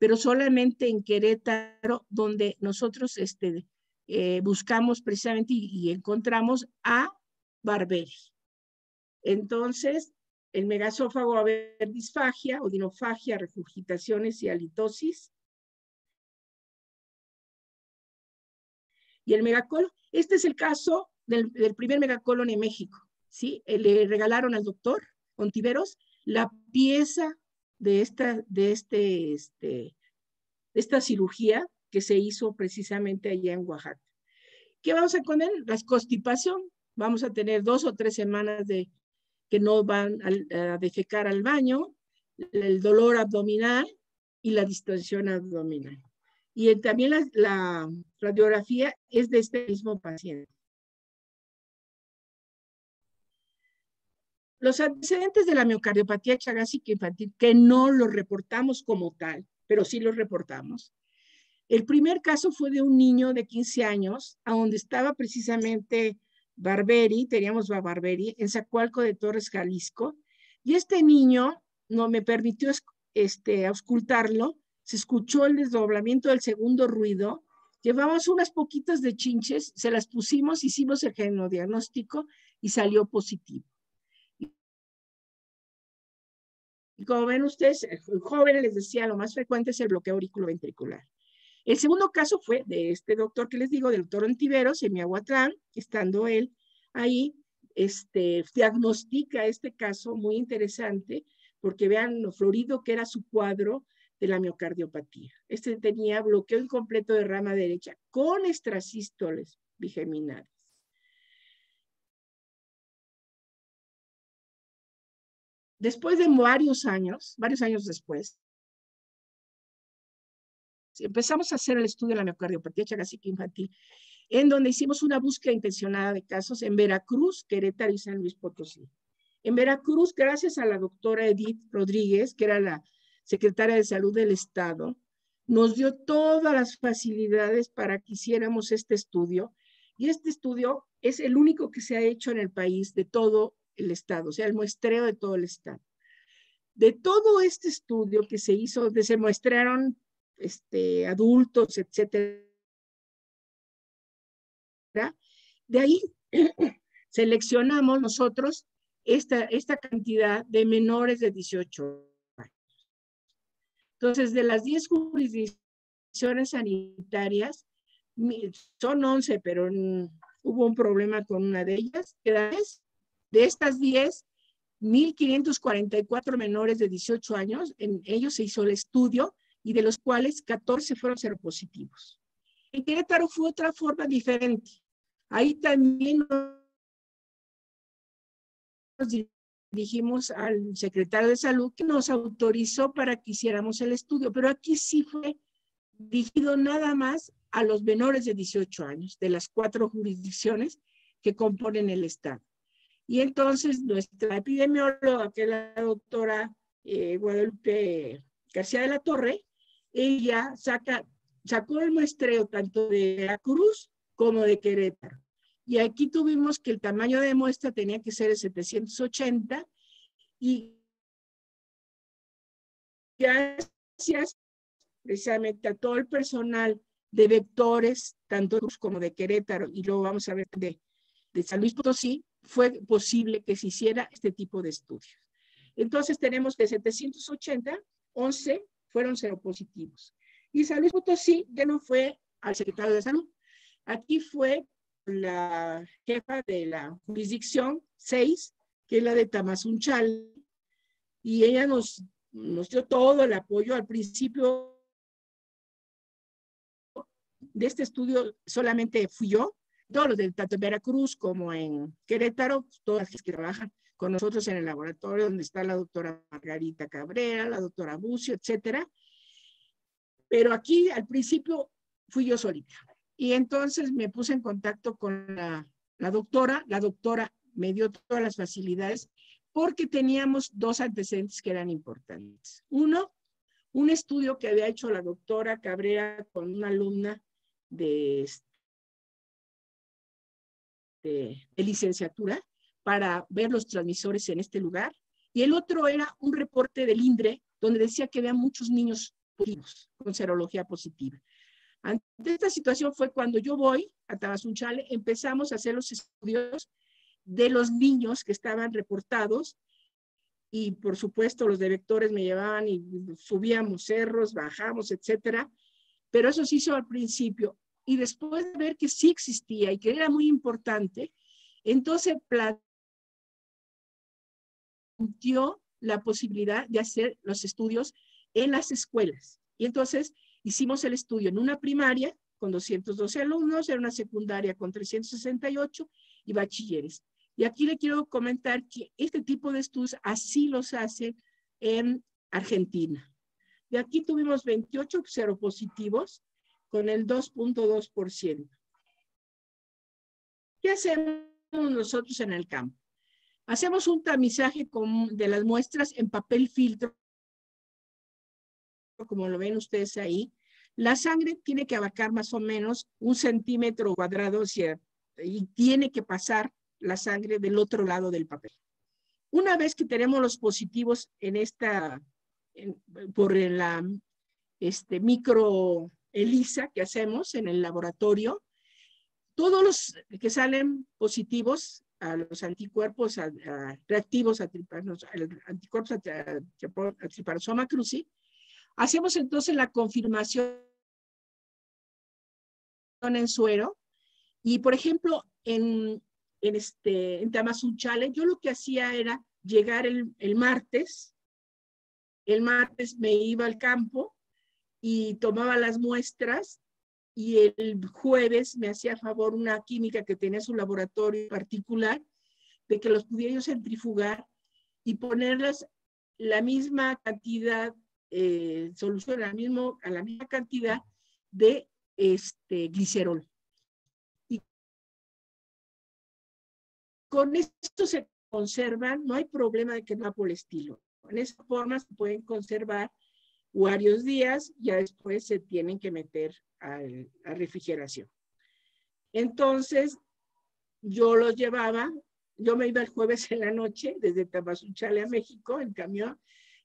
pero solamente en Querétaro, donde nosotros este, eh, buscamos precisamente y encontramos a Barberi. Entonces, el megasófago a haber disfagia, odinofagia, regurgitaciones y halitosis. Y el megacolon, este es el caso del, primer megacolon en México. ¿sí? Eh, le regalaron al doctor Ontiveros la pieza de esta, de este, este, esta cirugía que se hizo precisamente allá en Oaxaca. ¿Qué vamos a poner? La constipación, vamos a tener dos o tres semanas de que no van a, defecar al baño, el dolor abdominal y la distensión abdominal. Y también la, la, radiografía es de este mismo paciente. Los antecedentes de la miocardiopatía chagásica infantil, que no los reportamos como tal, pero sí los reportamos. El primer caso fue de un niño de 15 años, a donde estaba precisamente Barberi, teníamos a Barberi, en Zacualco de Torres, Jalisco, y este niño no me permitió este, auscultarlo, se escuchó el desdoblamiento del segundo ruido, llevamos unas poquitas de chinches, se las pusimos, hicimos el genodiagnóstico y salió positivo. Y como ven ustedes, joven les decía, lo más frecuente es el bloqueo auriculoventricular. El segundo caso fue de este doctor que les digo, del doctor Antiveros, en Miahuatlán, estando él ahí, este, diagnostica este caso muy interesante, porque vean lo florido que era su cuadro de la miocardiopatía. Este tenía bloqueo incompleto de rama derecha con extrasístoles bigeminales. Después de varios años, varios años después, empezamos a hacer el estudio de la miocardiopatía chagástica infantil, en donde hicimos una búsqueda intencionada de casos en Veracruz, Querétaro y San Luis Potosí. En Veracruz, gracias a la doctora Edith Rodríguez, que era la secretaria de Salud del Estado, nos dio todas las facilidades para que hiciéramos este estudio. Y este estudio es el único que se ha hecho en el país de todo el Estado, o sea, el muestreo de todo el Estado. De todo este estudio que se hizo, donde se muestrearon este, adultos, etcétera, de ahí seleccionamos nosotros esta, esta cantidad de menores de 18 entonces, de las 10 jurisdicciones sanitarias, son 11, pero hubo un problema con una de ellas. De estas 10, 1.544 menores de 18 años, en ellos se hizo el estudio y de los cuales 14 fueron seropositivos. En Querétaro fue otra forma diferente. Ahí también nos dijimos al secretario de salud que nos autorizó para que hiciéramos el estudio, pero aquí sí fue dirigido nada más a los menores de 18 años, de las cuatro jurisdicciones que componen el Estado. Y entonces nuestra epidemióloga, que es la doctora eh, Guadalupe García de la Torre, ella saca, sacó el muestreo tanto de Veracruz como de Querétaro. Y aquí tuvimos que el tamaño de muestra tenía que ser de 780 y gracias precisamente a todo el personal de vectores, tanto como de Querétaro, y luego vamos a ver de, de San Luis Potosí, fue posible que se hiciera este tipo de estudios. Entonces tenemos de 780, 11 fueron seropositivos. Y San Luis Potosí ya no fue al secretario de salud. Aquí fue la jefa de la jurisdicción 6, que es la de Tamazunchal, y ella nos, nos dio todo el apoyo al principio de este estudio solamente fui yo, todos los de tanto en Veracruz como en Querétaro, todas las que trabajan con nosotros en el laboratorio donde está la doctora Margarita Cabrera, la doctora Bucio, etcétera. Pero aquí al principio fui yo solita. Y entonces me puse en contacto con la, doctora, la doctora me dio todas las facilidades porque teníamos dos antecedentes que eran importantes. Uno, un estudio que había hecho la doctora Cabrera con una alumna de, de, licenciatura para ver los transmisores en este lugar. Y el otro era un reporte del INDRE donde decía que había muchos niños positivos con serología positiva. Ante esta situación fue cuando yo voy a Tabazunchale, empezamos a hacer los estudios de los niños que estaban reportados y por supuesto los de vectores me llevaban y subíamos cerros, bajamos, etcétera, pero eso se hizo al principio y después de ver que sí existía y que era muy importante, entonces planteó la posibilidad de hacer los estudios en las escuelas. Y entonces Hicimos el estudio en una primaria con 212 alumnos, en una secundaria con 368 y bachilleres. Y aquí le quiero comentar que este tipo de estudios así los hace en Argentina. De aquí tuvimos 28 seropositivos con el 2.2%. ¿Qué hacemos nosotros en el campo? Hacemos un tamizaje de las muestras en papel filtro como lo ven ustedes ahí, la sangre tiene que abarcar más o menos un centímetro cuadrado y tiene que pasar la sangre del otro lado del papel. Una vez que tenemos los positivos en esta, por la este, micro ELISA que hacemos en el laboratorio, todos los que salen positivos a los anticuerpos reactivos a, anticuerpos a, triparosoma cruzi, Hacemos entonces la confirmación en suero y, por ejemplo, en, en, este, en Tamazunchale, yo lo que hacía era llegar el, el martes, el martes me iba al campo y tomaba las muestras y el jueves me hacía favor una química que tenía su laboratorio particular de que los pudiera yo centrifugar y ponerles la misma cantidad, eh, solución al mismo, a la misma cantidad de este, glicerol. Y con esto se conservan, no hay problema de quemar por el estilo. En esa forma se pueden conservar varios días, ya después se tienen que meter a, a refrigeración. Entonces, yo los llevaba, yo me iba el jueves en la noche desde Tamazunchale a México en camión,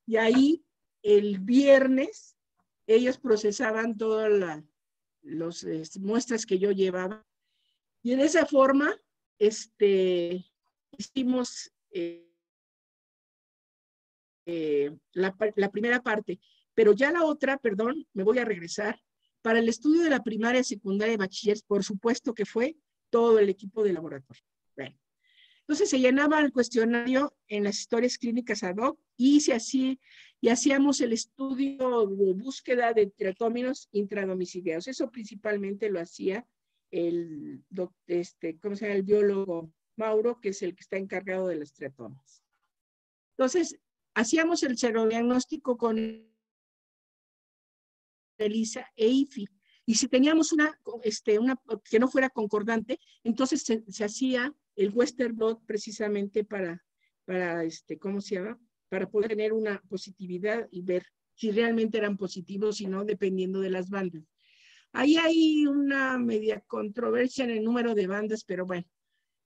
y ahí el viernes ellos procesaban todas las este, muestras que yo llevaba. Y en esa forma, este, hicimos eh, eh, la, la primera parte, pero ya la otra, perdón, me voy a regresar, para el estudio de la primaria, secundaria y bachiller, por supuesto que fue todo el equipo de laboratorio. Bueno, entonces se llenaba el cuestionario en las historias clínicas ad hoc y, se hacía, y hacíamos el estudio de búsqueda de triatóminos intradomiciliados. Eso principalmente lo hacía el, este, ¿cómo se llama? el biólogo Mauro, que es el que está encargado de las triatomas. Entonces, hacíamos el serodiagnóstico con ELISA e IFI. Y si teníamos una, este, una que no fuera concordante, entonces se, hacía el Western Blot precisamente para, para este, ¿cómo se llama? Para poder tener una positividad y ver si realmente eran positivos y no, dependiendo de las bandas. Ahí hay una media controversia en el número de bandas, pero bueno,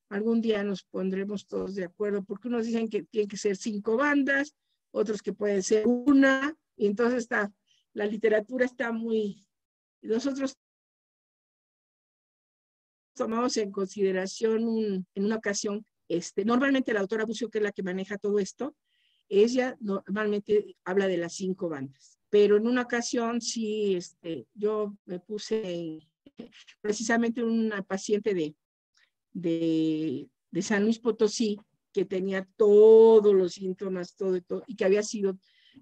algún día nos pondremos todos de acuerdo, porque unos dicen que tienen que ser cinco bandas, otros que pueden ser una, y entonces está la literatura está muy... Nosotros tomamos en consideración en una ocasión, este, normalmente la autora Bucio, que es la que maneja todo esto, ella normalmente habla de las cinco bandas, pero en una ocasión sí, este, yo me puse precisamente una paciente de, de, de San Luis Potosí que tenía todos los síntomas, todo todo, y que había sido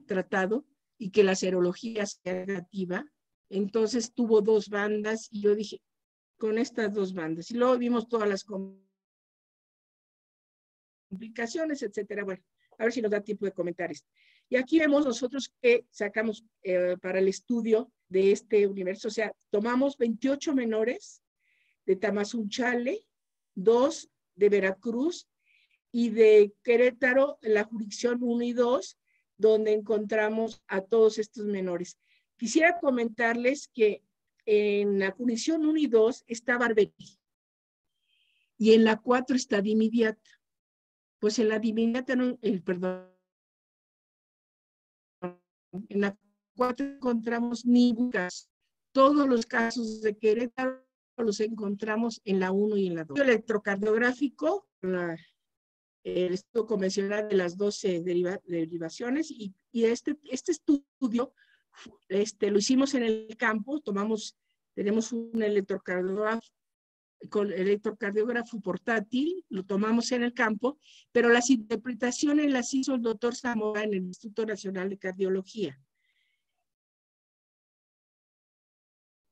tratado y que la serología sea negativa. Entonces tuvo dos bandas y yo dije, con estas dos bandas. Y luego vimos todas las complicaciones, etcétera. Bueno, a ver si nos da tiempo de comentar esto. Y aquí vemos nosotros que sacamos eh, para el estudio de este universo, o sea, tomamos 28 menores de Tamazunchale, dos de Veracruz y de Querétaro, la jurisdicción 1 y 2, donde encontramos a todos estos menores. Quisiera comentarles que en la condición 1 y 2 está Barbetti y en la 4 está Dimidiata. Pues en la Dimidiata, el, perdón, en la 4 encontramos Nibucas. Todos los casos de Querétaro los encontramos en la 1 y en la 2. El electrocardiográfico, la el estudio convencional de las 12 derivaciones y, este, este estudio este, lo hicimos en el campo, tomamos, tenemos un electrocardiógrafo, con electrocardiógrafo portátil, lo tomamos en el campo, pero las interpretaciones las hizo el doctor Zamora en el Instituto Nacional de Cardiología.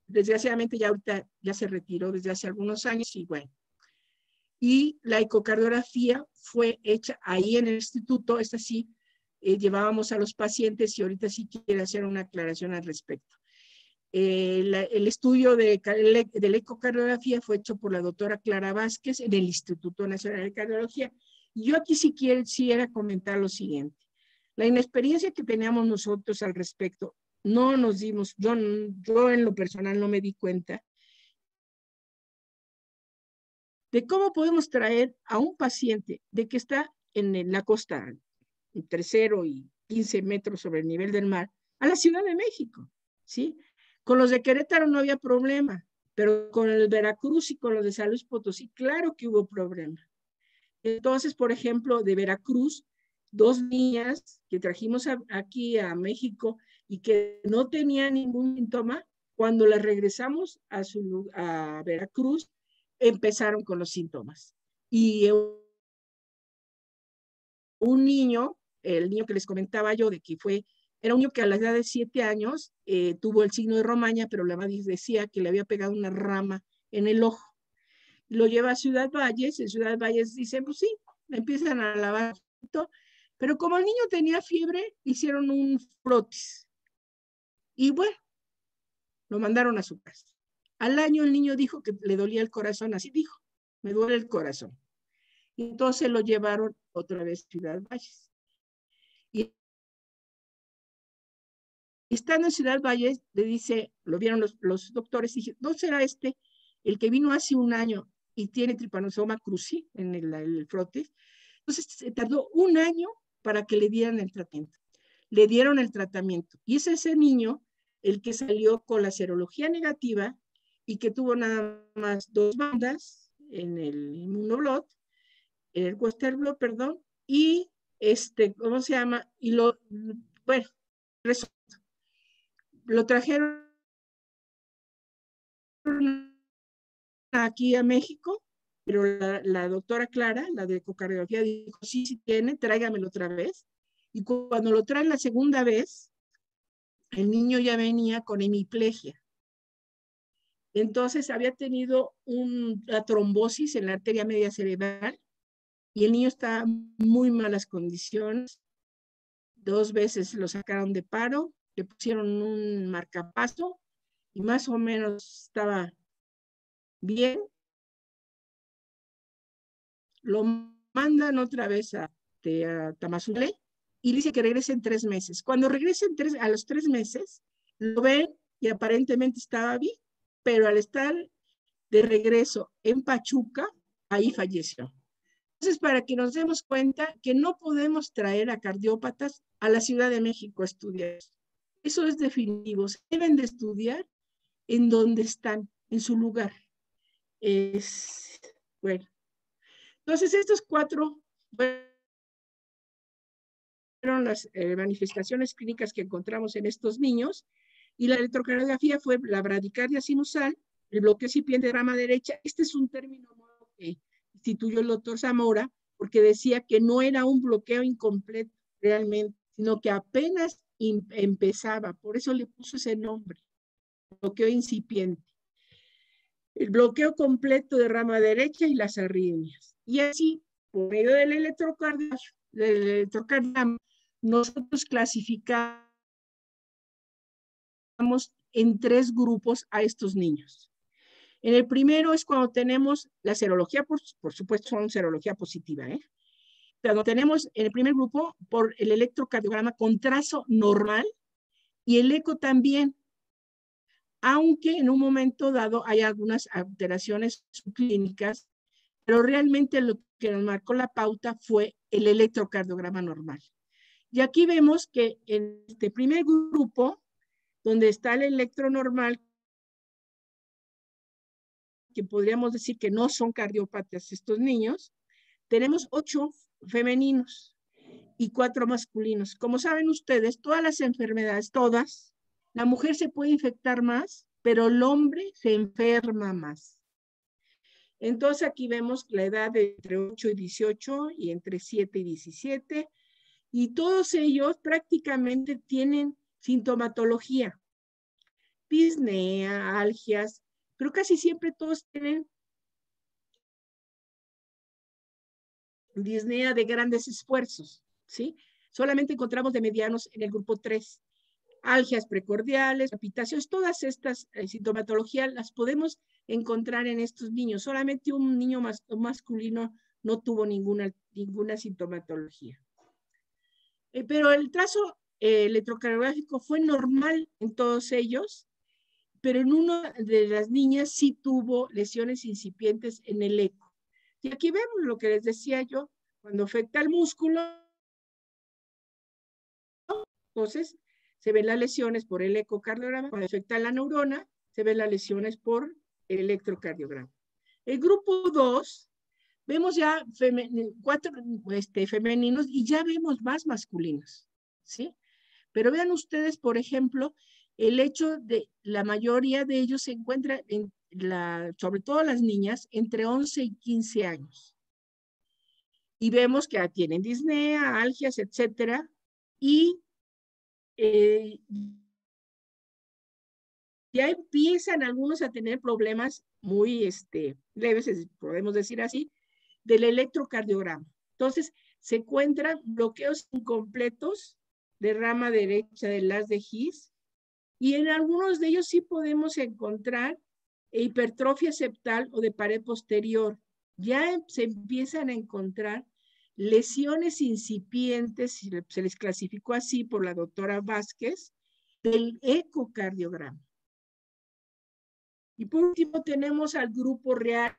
Desgraciadamente ya ahorita ya se retiró desde hace algunos años y bueno, y la ecocardiografía fue hecha ahí en el instituto, esta sí, eh, llevábamos a los pacientes y ahorita sí quiero hacer una aclaración al respecto. Eh, el estudio de, de, la ecocardiografía fue hecho por la doctora Clara Vázquez en el Instituto Nacional de Cardiología. Yo aquí sí quisiera comentar lo siguiente. La inexperiencia que teníamos nosotros al respecto, no nos dimos, yo, yo en lo personal no me di cuenta de cómo podemos traer a un paciente de que está en, la costa, entre 0 y 15 metros sobre el nivel del mar, a la Ciudad de México, ¿sí? Con los de Querétaro no había problema, pero con el Veracruz y con los de San Luis Potosí, claro que hubo problema. Entonces, por ejemplo, de Veracruz, dos niñas que trajimos aquí a México y que no tenían ningún síntoma, cuando las regresamos a, su, a Veracruz, empezaron con los síntomas. Y un niño, el niño que les comentaba yo de que fue, era un niño que a la edad de siete años eh, tuvo el signo de Romaña, pero la madre decía que le había pegado una rama en el ojo. Lo lleva a Ciudad Valles, en Ciudad Valles dicen, pues sí, empiezan a lavar Pero como el niño tenía fiebre, hicieron un frotis. Y bueno, lo mandaron a su casa. Al año el niño dijo que le dolía el corazón, así dijo, me duele el corazón. Y entonces lo llevaron otra vez a Ciudad Valles. Y estando en Ciudad Valles, le dice, lo vieron los, doctores, y dice, ¿no será este el que vino hace un año y tiene tripanosoma cruzi en el, el frotis? Entonces se tardó un año para que le dieran el tratamiento. Le dieron el tratamiento. Y es ese niño el que salió con la serología negativa y que tuvo nada más dos bandas en el inmunoblot, en el Western perdón, y este, ¿cómo se llama? Y lo, bueno, lo trajeron aquí a México, pero la, doctora Clara, la de ecocardiografía, dijo, sí, sí tiene, tráigamelo otra vez. Y cuando lo traen la segunda vez, el niño ya venía con hemiplegia. Entonces había tenido una trombosis en la arteria media cerebral y el niño estaba en muy malas condiciones. Dos veces lo sacaron de paro, le pusieron un marcapaso y más o menos estaba bien. Lo mandan otra vez a, a Tamazule y dice que regrese en tres meses. Cuando regresen tres, a los tres meses, lo ven y aparentemente estaba bien, pero al estar de regreso en Pachuca, ahí falleció. Entonces, para que nos demos cuenta que no podemos traer a cardiópatas a la Ciudad de México a estudiar. Eso es definitivo. deben de estudiar en donde están, en su lugar. Es, bueno. Entonces, estos cuatro, las eh, manifestaciones clínicas que encontramos en estos niños y la electrocardiografía fue la bradicardia sinusal, el bloqueo incipiente de rama derecha. Este es un término nuevo que instituyó el doctor Zamora porque decía que no era un bloqueo incompleto realmente, sino que apenas empezaba. Por eso le puso ese nombre, bloqueo incipiente. El bloqueo completo de rama derecha y las arritmias. Y así, por medio del electrocardiograma, electrocardiograma nosotros clasificamos en tres grupos a estos niños. En el primero es cuando tenemos la serología, por, supuesto son serología positiva, ¿eh? Cuando tenemos en el primer grupo por el electrocardiograma con trazo normal y el eco también, aunque en un momento dado hay algunas alteraciones subclínicas, pero realmente lo que nos marcó la pauta fue el electrocardiograma normal. Y aquí vemos que en este primer grupo, donde está el electro normal, que podríamos decir que no son cardiópatas estos niños, tenemos ocho femeninos y cuatro masculinos. Como saben ustedes, todas las enfermedades, todas, la mujer se puede infectar más, pero el hombre se enferma más. Entonces aquí vemos la edad entre 8 y 18 y entre 7 y 17 y todos ellos prácticamente tienen sintomatología, disnea, algias, pero casi siempre todos tienen disnea de grandes esfuerzos, ¿sí? Solamente encontramos de medianos en el grupo 3. Algias precordiales, palpitaciones, todas estas eh, sintomatologías las podemos encontrar en estos niños. Solamente un niño masculino no tuvo ninguna, ninguna sintomatología. Eh, pero el trazo eh, electrocardiográfico fue normal en todos ellos, pero en una de las niñas sí tuvo lesiones incipientes en el eco. Y aquí vemos lo que les decía yo, cuando afecta al músculo, entonces se ven las lesiones por el ecocardiograma, cuando afecta a la neurona, se ven las lesiones por el electrocardiograma. El grupo 2 vemos ya cuatro este, femeninos y ya vemos más masculinos, ¿sí? Pero vean ustedes, por ejemplo, el hecho de la mayoría de ellos se encuentra, en la, sobre todo las niñas, entre 11 y 15 años. Y vemos que tienen disnea, algias, etcétera, y eh, ya empiezan algunos a tener problemas muy este, leves, podemos decir así, del electrocardiograma. Entonces, se encuentran bloqueos incompletos de rama derecha de las de His y en algunos de ellos sí podemos encontrar hipertrofia septal o de pared posterior. Ya se empiezan a encontrar lesiones incipientes, se les clasificó así por la doctora Vázquez, del ecocardiograma. Y por último tenemos al grupo real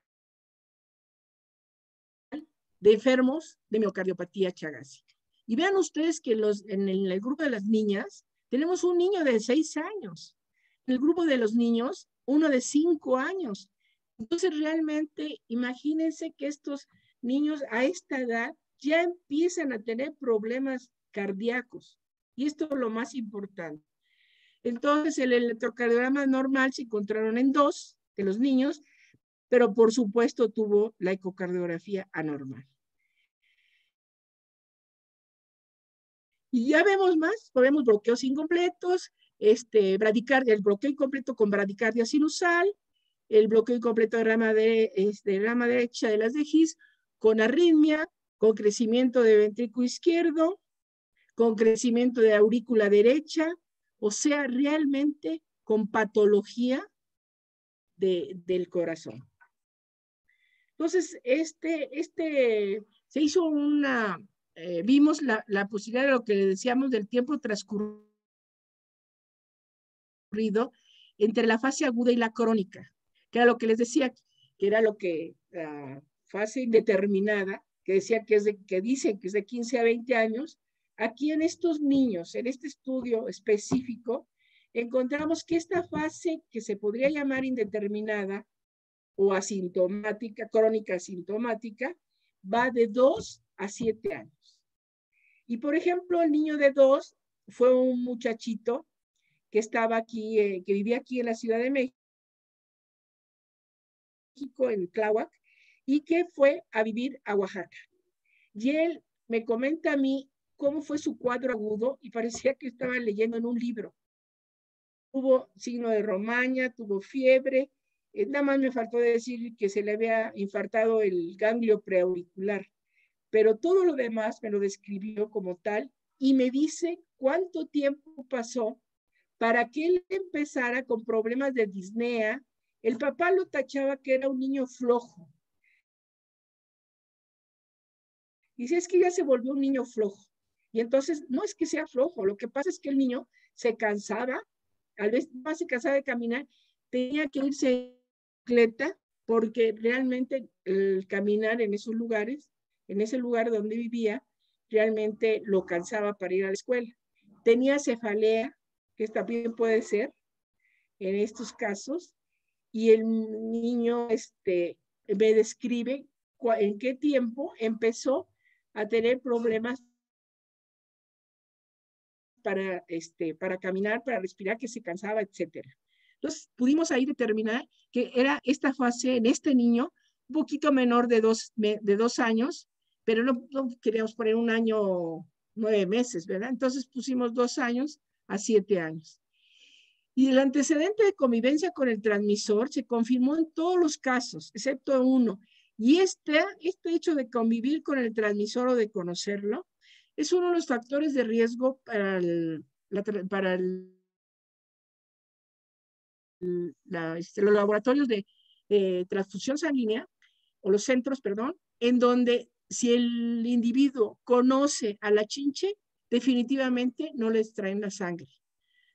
de enfermos de miocardiopatía chagásica. Y vean ustedes que en, el, en el grupo de las niñas tenemos un niño de seis años. En el grupo de los niños, uno de cinco años. Entonces, realmente, imagínense que estos niños a esta edad ya empiezan a tener problemas cardíacos. Y esto es lo más importante. Entonces, el electrocardiograma normal se encontraron en dos de los niños, pero por supuesto tuvo la ecocardiografía anormal. Y ya vemos más, vemos bloqueos incompletos, este, bradicardia, el bloqueo incompleto con bradicardia sinusal, el bloqueo incompleto de rama, de, rama derecha de las de con arritmia, con crecimiento de ventrículo izquierdo, con crecimiento de aurícula derecha, o sea, realmente con patología del corazón. Entonces, este, este, se hizo una, eh, vimos la, la, posibilidad de lo que decíamos del tiempo transcurrido entre la fase aguda y la crónica, que era lo que les decía, que era lo que la fase indeterminada, que decía que es de, que dicen que es de 15 a 20 años, aquí en estos niños, en este estudio específico, encontramos que esta fase que se podría llamar indeterminada o asintomática, crónica asintomática, va de 2 a 7 años. Y por ejemplo, el niño de 2 fue un muchachito que estaba aquí, eh, que vivía aquí en la Ciudad de México, en Tláhuac, y que fue a vivir a Oaxaca. Y él me comenta a mí cómo fue su cuadro agudo y parecía que estaba leyendo en un libro. Tuvo signo de romaña, tuvo fiebre, eh, nada más me faltó decir que se le había infartado el ganglio preauricular, pero todo lo demás me lo describió como tal y me dice cuánto tiempo pasó para que él empezara con problemas de disnea. El papá lo tachaba que era un niño flojo. Dice, es que ya se volvió un niño flojo. Y entonces, no es que sea flojo, lo que pasa es que el niño se cansaba, al vez más se cansaba de caminar, tenía que irse en bicicleta porque realmente el caminar en esos lugares, en ese lugar donde vivía, realmente lo cansaba para ir a la escuela. Tenía cefalea, que también puede ser en estos casos, y el niño este, me describe en qué tiempo empezó a tener problemas para, este, para caminar, para respirar, que se cansaba, etcétera. Entonces, pudimos ahí determinar que era esta fase en este niño un poquito menor de dos, de dos años, pero no, no queríamos poner un año, nueve meses, ¿verdad? Entonces pusimos dos años a siete años. Y el antecedente de convivencia con el transmisor se confirmó en todos los casos, excepto uno. Y este, este hecho de convivir con el transmisor o de conocerlo es uno de los factores de riesgo para, para este, los laboratorios de transfusión sanguínea o los centros, perdón, en donde si el individuo conoce a la chinche, definitivamente no les traen la sangre.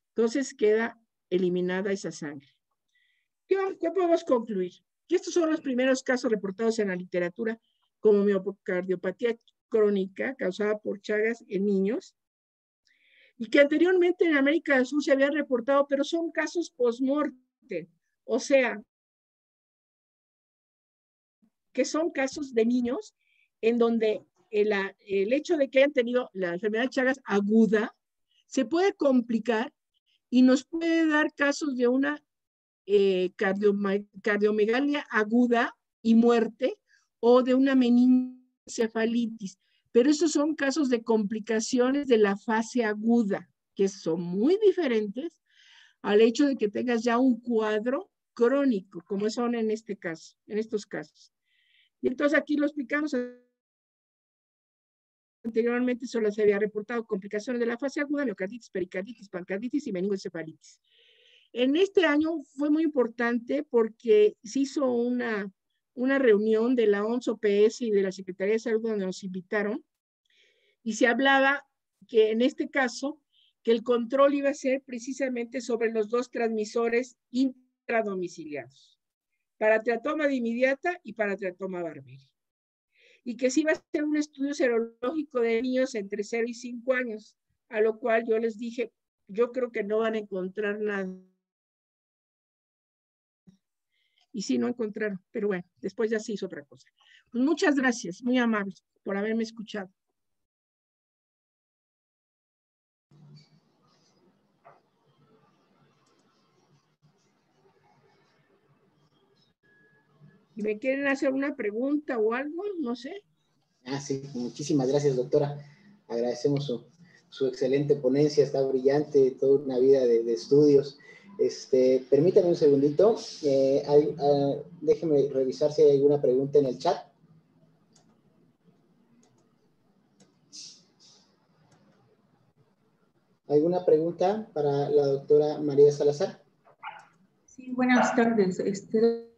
Entonces queda eliminada esa sangre. ¿Qué, podemos concluir? Que estos son los primeros casos reportados en la literatura como miocardiopatía crónica causada por Chagas en niños y que anteriormente en América del Sur se habían reportado, pero son casos post-morte, o sea, que son casos de niños en donde el, el hecho de que hayan tenido la enfermedad de Chagas aguda se puede complicar y nos puede dar casos de una eh, cardiomegalia aguda y muerte o de una meningoencefalitis. Pero esos son casos de complicaciones de la fase aguda, que son muy diferentes al hecho de que tengas ya un cuadro crónico, como son en este caso, en estos casos. Y entonces aquí lo explicamos anteriormente solo se había reportado complicaciones de la fase aguda, miocarditis, pericarditis, pancarditis y meningoencefalitis. En este año fue muy importante porque se hizo una, una reunión de la ONS-OPS y de la Secretaría de Salud donde nos invitaron y se hablaba que en este caso que el control iba a ser precisamente sobre los dos transmisores intradomiciliados, para teatoma de inmediata y para teatoma barberi. Y que sí iba a ser un estudio serológico de niños entre 0 y 5 años, a lo cual yo les dije, yo creo que no van a encontrar nada. Y sí, no encontraron, pero bueno, después ya se hizo otra cosa. Pues muchas gracias, muy amables por haberme escuchado. Me quieren hacer una pregunta o algo, no sé. Ah, sí, muchísimas gracias, doctora. Agradecemos su, excelente ponencia, está brillante, toda una vida de, estudios. Este, permítame un segundito, eh, ah, déjeme revisar si hay alguna pregunta en el chat. ¿Alguna pregunta para la doctora María Salazar? Sí, buenas tardes. Este,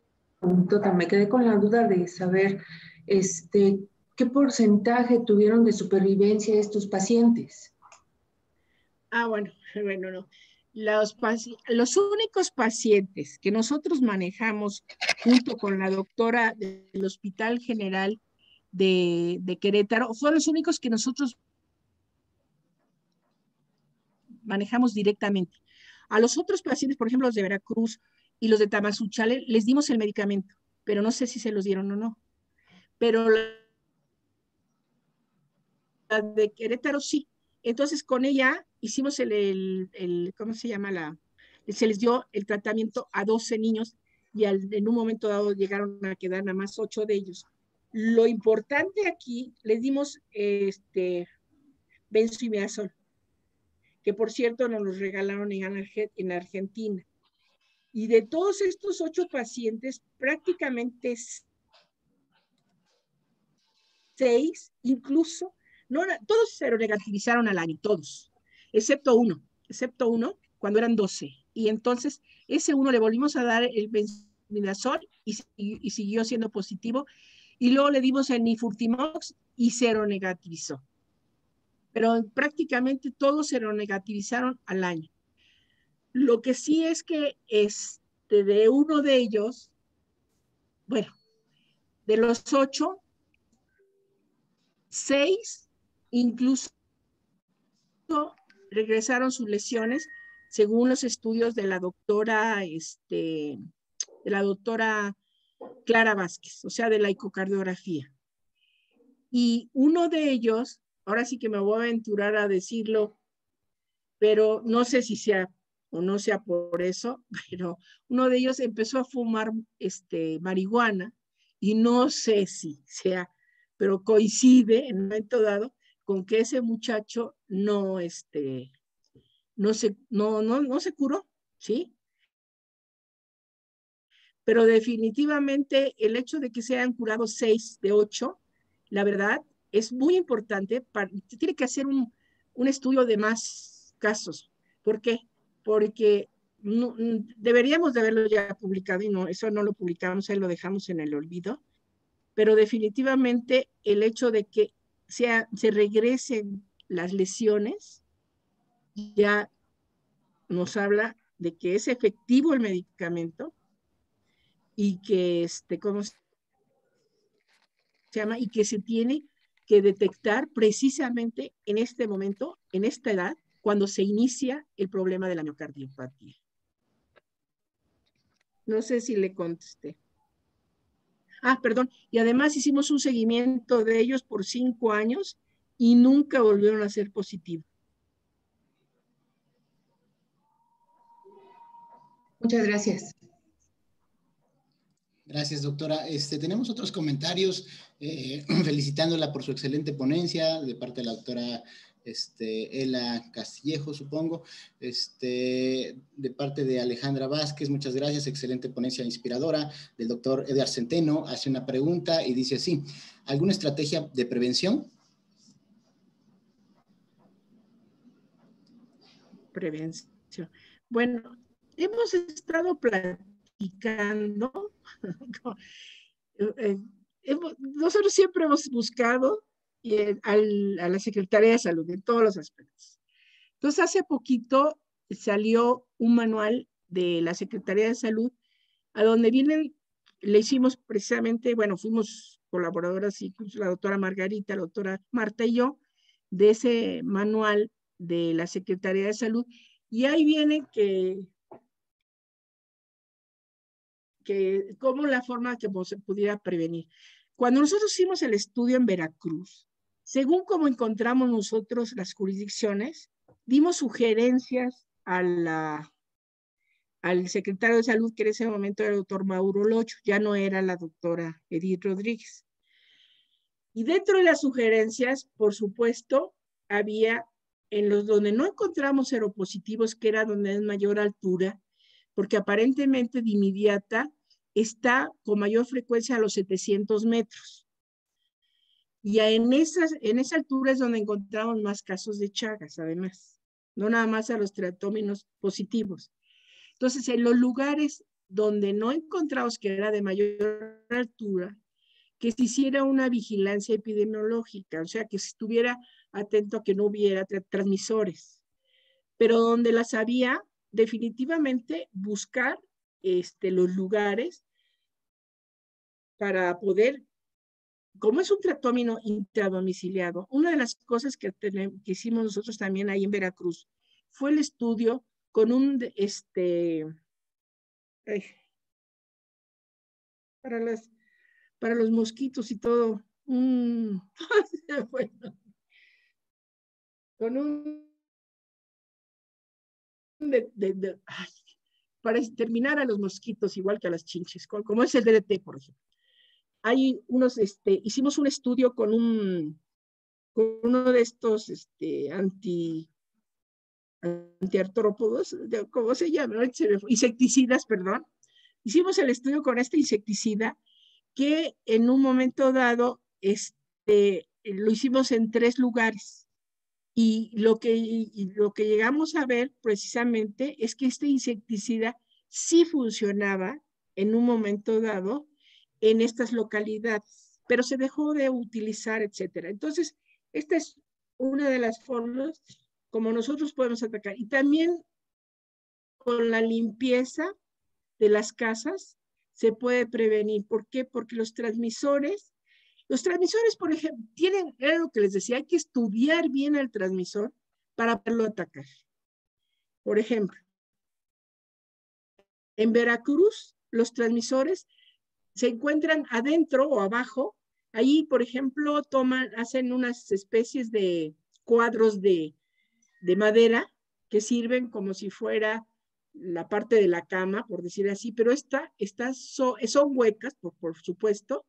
me quedé con la duda de saber este, qué porcentaje tuvieron de supervivencia estos pacientes. Ah, bueno, bueno, no. Los, los únicos pacientes que nosotros manejamos junto con la doctora del Hospital General de, de Querétaro fueron los únicos que nosotros manejamos directamente. A los otros pacientes, por ejemplo, los de Veracruz y los de Tamazunchale les dimos el medicamento, pero no sé si se los dieron o no. Pero la de Querétaro sí. Entonces con ella hicimos el, el, ¿cómo se llama? la Se les dio el tratamiento a 12 niños y en un momento dado llegaron a quedar nada más 8 de ellos. Lo importante aquí, les dimos este benzoimidazol, que por cierto nos los regalaron en Argentina. Y de todos estos ocho pacientes, prácticamente seis, incluso, no, todos se negativizaron al año, todos, excepto uno, excepto uno, cuando eran 12. Y entonces, ese uno le volvimos a dar el benzimidazol y, siguió siendo positivo. Y luego le dimos el nifurtimox y cero negativizó. Pero prácticamente todos se negativizaron al año. Lo que sí es que este, de uno de ellos, bueno, de los ocho, seis incluso regresaron sus lesiones según los estudios de la doctora, este, de la doctora Clara Vázquez, o sea, de la ecocardiografía. Y uno de ellos, ahora sí que me voy a aventurar a decirlo, pero no sé si sea o no sea por eso, pero uno de ellos empezó a fumar este, marihuana y no sé si sea, pero coincide en un momento dado con que ese muchacho no, este, no se, no, no, no se curó, ¿sí? Pero definitivamente el hecho de que se hayan curado seis de ocho, la verdad, es muy importante. Para, tiene que hacer un, un estudio de más casos. ¿Por qué? Porque deberíamos de haberlo ya publicado y no, eso no lo publicamos, ahí lo dejamos en el olvido, pero definitivamente el hecho de que sea, se regresen las lesiones ya nos habla de que es efectivo el medicamento y que, este, ¿cómo se llama? Y que se tiene que detectar precisamente en este momento, en esta edad, cuando se inicia el problema de la miocardiopatía. No sé si le contesté. Ah, perdón. Y además hicimos un seguimiento de ellos por cinco años y nunca volvieron a ser positivos. Muchas gracias. Gracias, doctora. Este, tenemos otros comentarios eh, felicitándola por su excelente ponencia de parte de la doctora este, Ela Castillejo, supongo, este, de parte de Alejandra Vázquez, muchas gracias, excelente ponencia inspiradora, del doctor Edgar Centeno, hace una pregunta y dice así, ¿alguna estrategia de prevención? Prevención. Bueno, hemos estado platicando, eh, eh, nosotros siempre hemos buscado a la Secretaría de Salud en todos los aspectos. Entonces, hace poquito salió un manual de la Secretaría de Salud a donde vienen, le hicimos precisamente, bueno, fuimos colaboradoras, incluso la doctora Margarita, la doctora Marta y yo, de ese manual de la Secretaría de Salud. Y ahí viene que, que como la forma que se pudiera prevenir. Cuando nosotros hicimos el estudio en Veracruz, según como encontramos nosotros las jurisdicciones, dimos sugerencias a al secretario de salud, que en ese momento era el doctor Mauro Locho, ya no era la doctora Edith Rodríguez. Y dentro de las sugerencias, por supuesto, había en los donde no encontramos seropositivos, que era donde es mayor altura, porque aparentemente de inmediata está con mayor frecuencia a los 700 metros. Y en, esas, en esa altura es donde encontramos más casos de Chagas, además, no nada más a los tratóminos positivos. Entonces, en los lugares donde no encontramos que era de mayor altura, que se hiciera una vigilancia epidemiológica, o sea, que se estuviera atento a que no hubiera transmisores. Pero donde las había, definitivamente buscar este, los lugares para poder, como es un tratómino intradomiciliado, una de las cosas que, hicimos nosotros también ahí en Veracruz fue el estudio con un, este, para para los mosquitos y todo, un, con un, para exterminar a los mosquitos igual que a las chinches, como es el DDT, por ejemplo. Hay unos, este, hicimos un estudio con un, con uno de estos, este, anti, antiartrópodos, ¿cómo se llama? Insecticidas, perdón. Hicimos el estudio con este insecticida que en un momento dado este, lo hicimos en tres lugares. Y lo, que, lo que llegamos a ver precisamente es que este insecticida sí funcionaba en un momento dado en estas localidades, pero se dejó de utilizar, etcétera. Entonces, esta es una de las formas como nosotros podemos atacar. Y también con la limpieza de las casas se puede prevenir. ¿Por qué? Porque los transmisores, los transmisores, por ejemplo, tienen, era lo que les decía, hay que estudiar bien el transmisor para poderlo atacar. Por ejemplo, en Veracruz, los transmisores se encuentran adentro o abajo. Ahí, por ejemplo, toman, hacen unas especies de cuadros de de madera que sirven como si fuera la parte de la cama, por decir así, pero esta, estas son huecas, por, por, supuesto,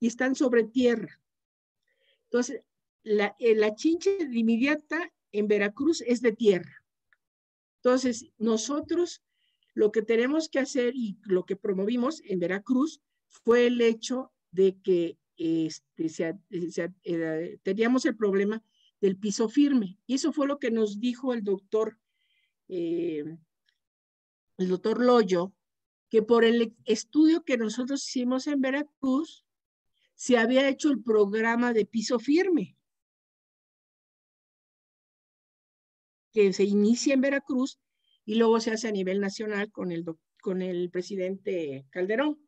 y están sobre tierra. Entonces, la, eh, la chinche de inmediata en Veracruz es de tierra. Entonces, nosotros lo que tenemos que hacer y lo que promovimos en Veracruz fue el hecho de que este, eh, teníamos el problema del piso firme. Y eso fue lo que nos dijo el doctor, eh, el doctor Loyo, que por el estudio que nosotros hicimos en Veracruz, se había hecho el programa de piso firme, que se inicia en Veracruz y luego se hace a nivel nacional con el, con el presidente Calderón.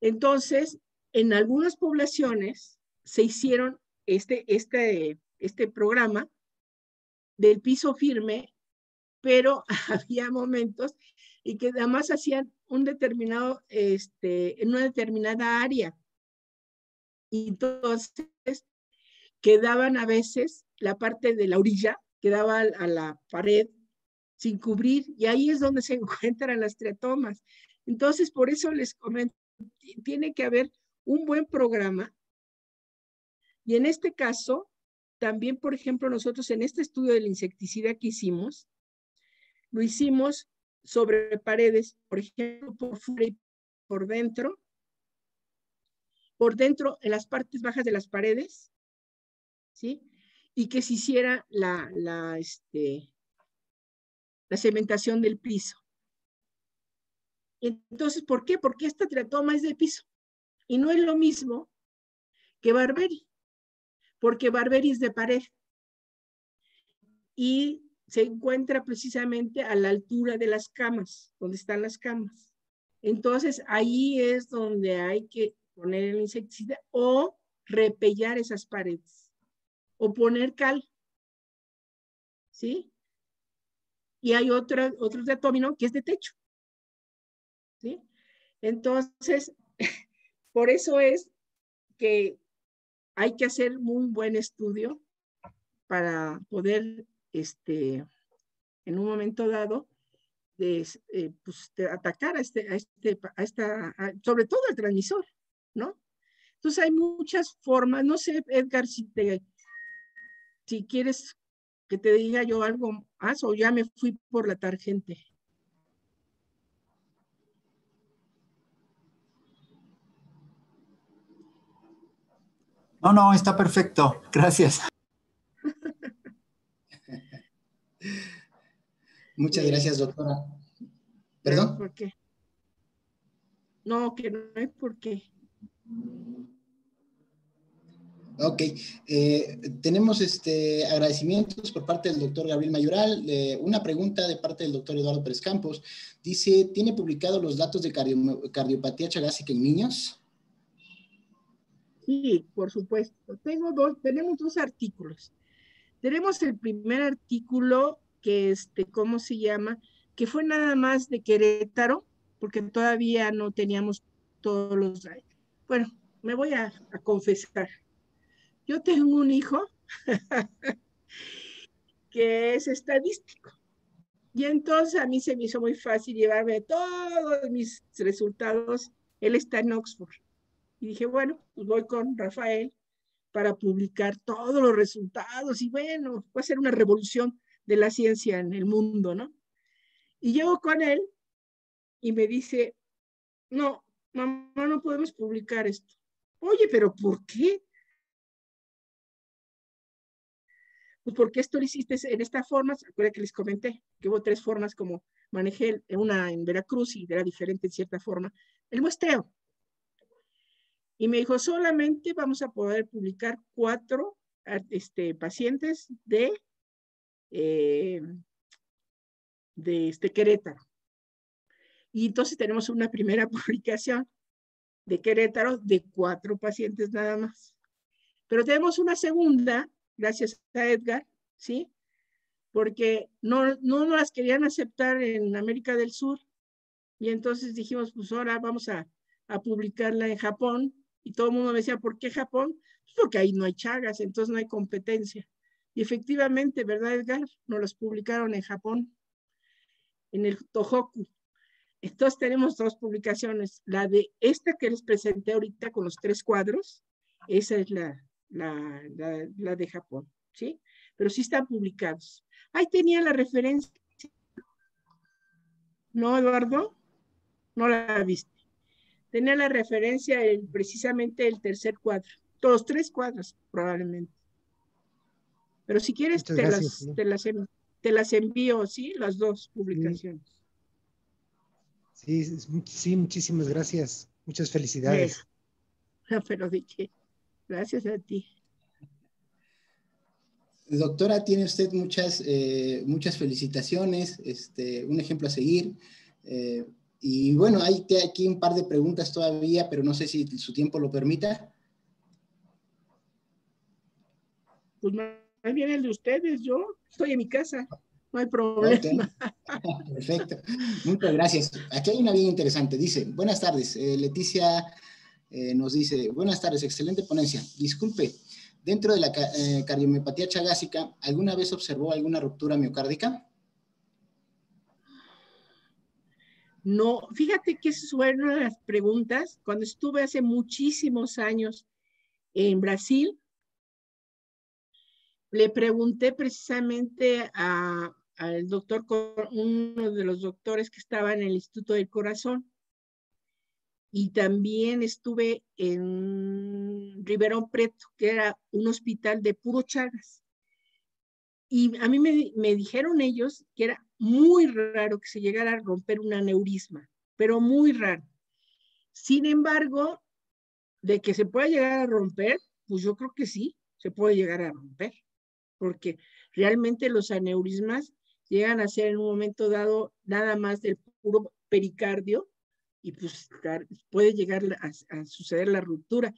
Entonces, en algunas poblaciones se hicieron este, este, este programa del piso firme, pero había momentos y que además hacían un determinado, este, en una determinada área. Y entonces quedaban a veces la parte de la orilla, quedaba a la pared sin cubrir, y ahí es donde se encuentran las triatomas. Entonces, por eso les comento, tiene que haber un buen programa y en este caso, también, por ejemplo, nosotros en este estudio del insecticida que hicimos, lo hicimos sobre paredes, por ejemplo, por fuera y por dentro, por dentro, en las partes bajas de las paredes, ¿sí? Y que se hiciera la, la, este, la cementación del piso. Entonces, ¿por qué? Porque esta teratoma es de piso y no es lo mismo que Barberi, porque Barberi es de pared y se encuentra precisamente a la altura de las camas, donde están las camas. Entonces, ahí es donde hay que poner el insecticida o repellar esas paredes o poner cal. ¿Sí? Y hay otro, otro que es de techo. ¿Sí? Entonces, por eso es que hay que hacer un buen estudio para poder, este, en un momento dado, de, eh, pues, atacar a este, a este, a esta, sobre todo al transmisor, ¿no? Entonces hay muchas formas, no sé, Edgar, si te, si quieres que te diga yo algo más o ya me fui por la tarjeta. No, no, está perfecto. Gracias. Muchas gracias, doctora. ¿Perdón? ¿Por qué? No, que no hay por qué. Ok, eh, tenemos este, agradecimientos por parte del doctor Gabriel Mayoral. una pregunta de parte del doctor Eduardo Pérez Campos. Dice, ¿tiene publicado los datos de cardiopatía chagásica en niños? Sí, por supuesto. Tengo dos, tenemos dos artículos. Tenemos el primer artículo que, este, ¿cómo se llama? Que fue nada más de Querétaro, porque todavía no teníamos todos los... Bueno, me voy a, confesar. Yo tengo un hijo que es estadístico. Y entonces a mí se me hizo muy fácil llevarme todos mis resultados. Él está en Oxford. Y dije, bueno, pues voy con Rafael para publicar todos los resultados y bueno, va a ser una revolución de la ciencia en el mundo, ¿no? Y llego con él y me dice, no, mamá, no podemos publicar esto. Oye, pero ¿por qué? Pues porque esto lo hiciste en esta forma, ¿se acuerdan que les comenté? Que hubo tres formas como manejé una en Veracruz y era diferente en cierta forma. El muestreo. Y me dijo, solamente vamos a poder publicar cuatro este, pacientes de, eh, de este Querétaro. Y entonces tenemos una primera publicación de Querétaro de cuatro pacientes nada más. Pero tenemos una segunda, gracias a Edgar, ¿sí? Porque no, no nos las querían aceptar en América del Sur. Y entonces dijimos, pues ahora vamos a, a publicarla en Japón. Y todo el mundo me decía, ¿por qué Japón? Pues porque ahí no hay chagas, entonces no hay competencia. Y efectivamente, ¿verdad, Edgar? Nos las publicaron en Japón, en el Tohoku. Entonces tenemos dos publicaciones. La de esta que les presenté ahorita con los tres cuadros, esa es la, la, la, de Japón, ¿sí? Pero sí están publicados. Ahí tenía la referencia. ¿No, Eduardo? No la viste. Tenía la referencia el, precisamente el tercer cuadro. Todos tres cuadros, probablemente. Pero si quieres, te las, te, las, te las envío, ¿sí? Las dos publicaciones. Sí, sí, muchísimas gracias. Muchas felicidades. Pero de qué. Gracias a ti. Doctora, tiene usted muchas, eh, muchas felicitaciones, este, un ejemplo a seguir. Eh, y bueno, hay aquí un par de preguntas todavía, pero no sé si su tiempo lo permita. Pues más bien el de ustedes, yo estoy en mi casa. No hay problema. Perfecto. Muchas gracias. Aquí hay una bien interesante. Dice, buenas tardes. Eh, Leticia eh, nos dice, buenas tardes, excelente ponencia. Disculpe, dentro de la eh, cardiomiopatía chagásica, ¿alguna vez observó alguna ruptura miocárdica? No, fíjate que esa fue una de las preguntas. Cuando estuve hace muchísimos años en Brasil, le pregunté precisamente a, al doctor, uno de los doctores que estaba en el Instituto del Corazón. Y también estuve en Riverón Preto, que era un hospital de puro Chagas. Y a mí me dijeron ellos que era muy raro que se llegara a romper un aneurisma, pero muy raro. Sin embargo, de que se pueda llegar a romper, pues yo creo que sí, se puede llegar a romper, porque realmente los aneurismas llegan a ser en un momento dado nada más del puro pericardio y pues puede llegar a, suceder la ruptura,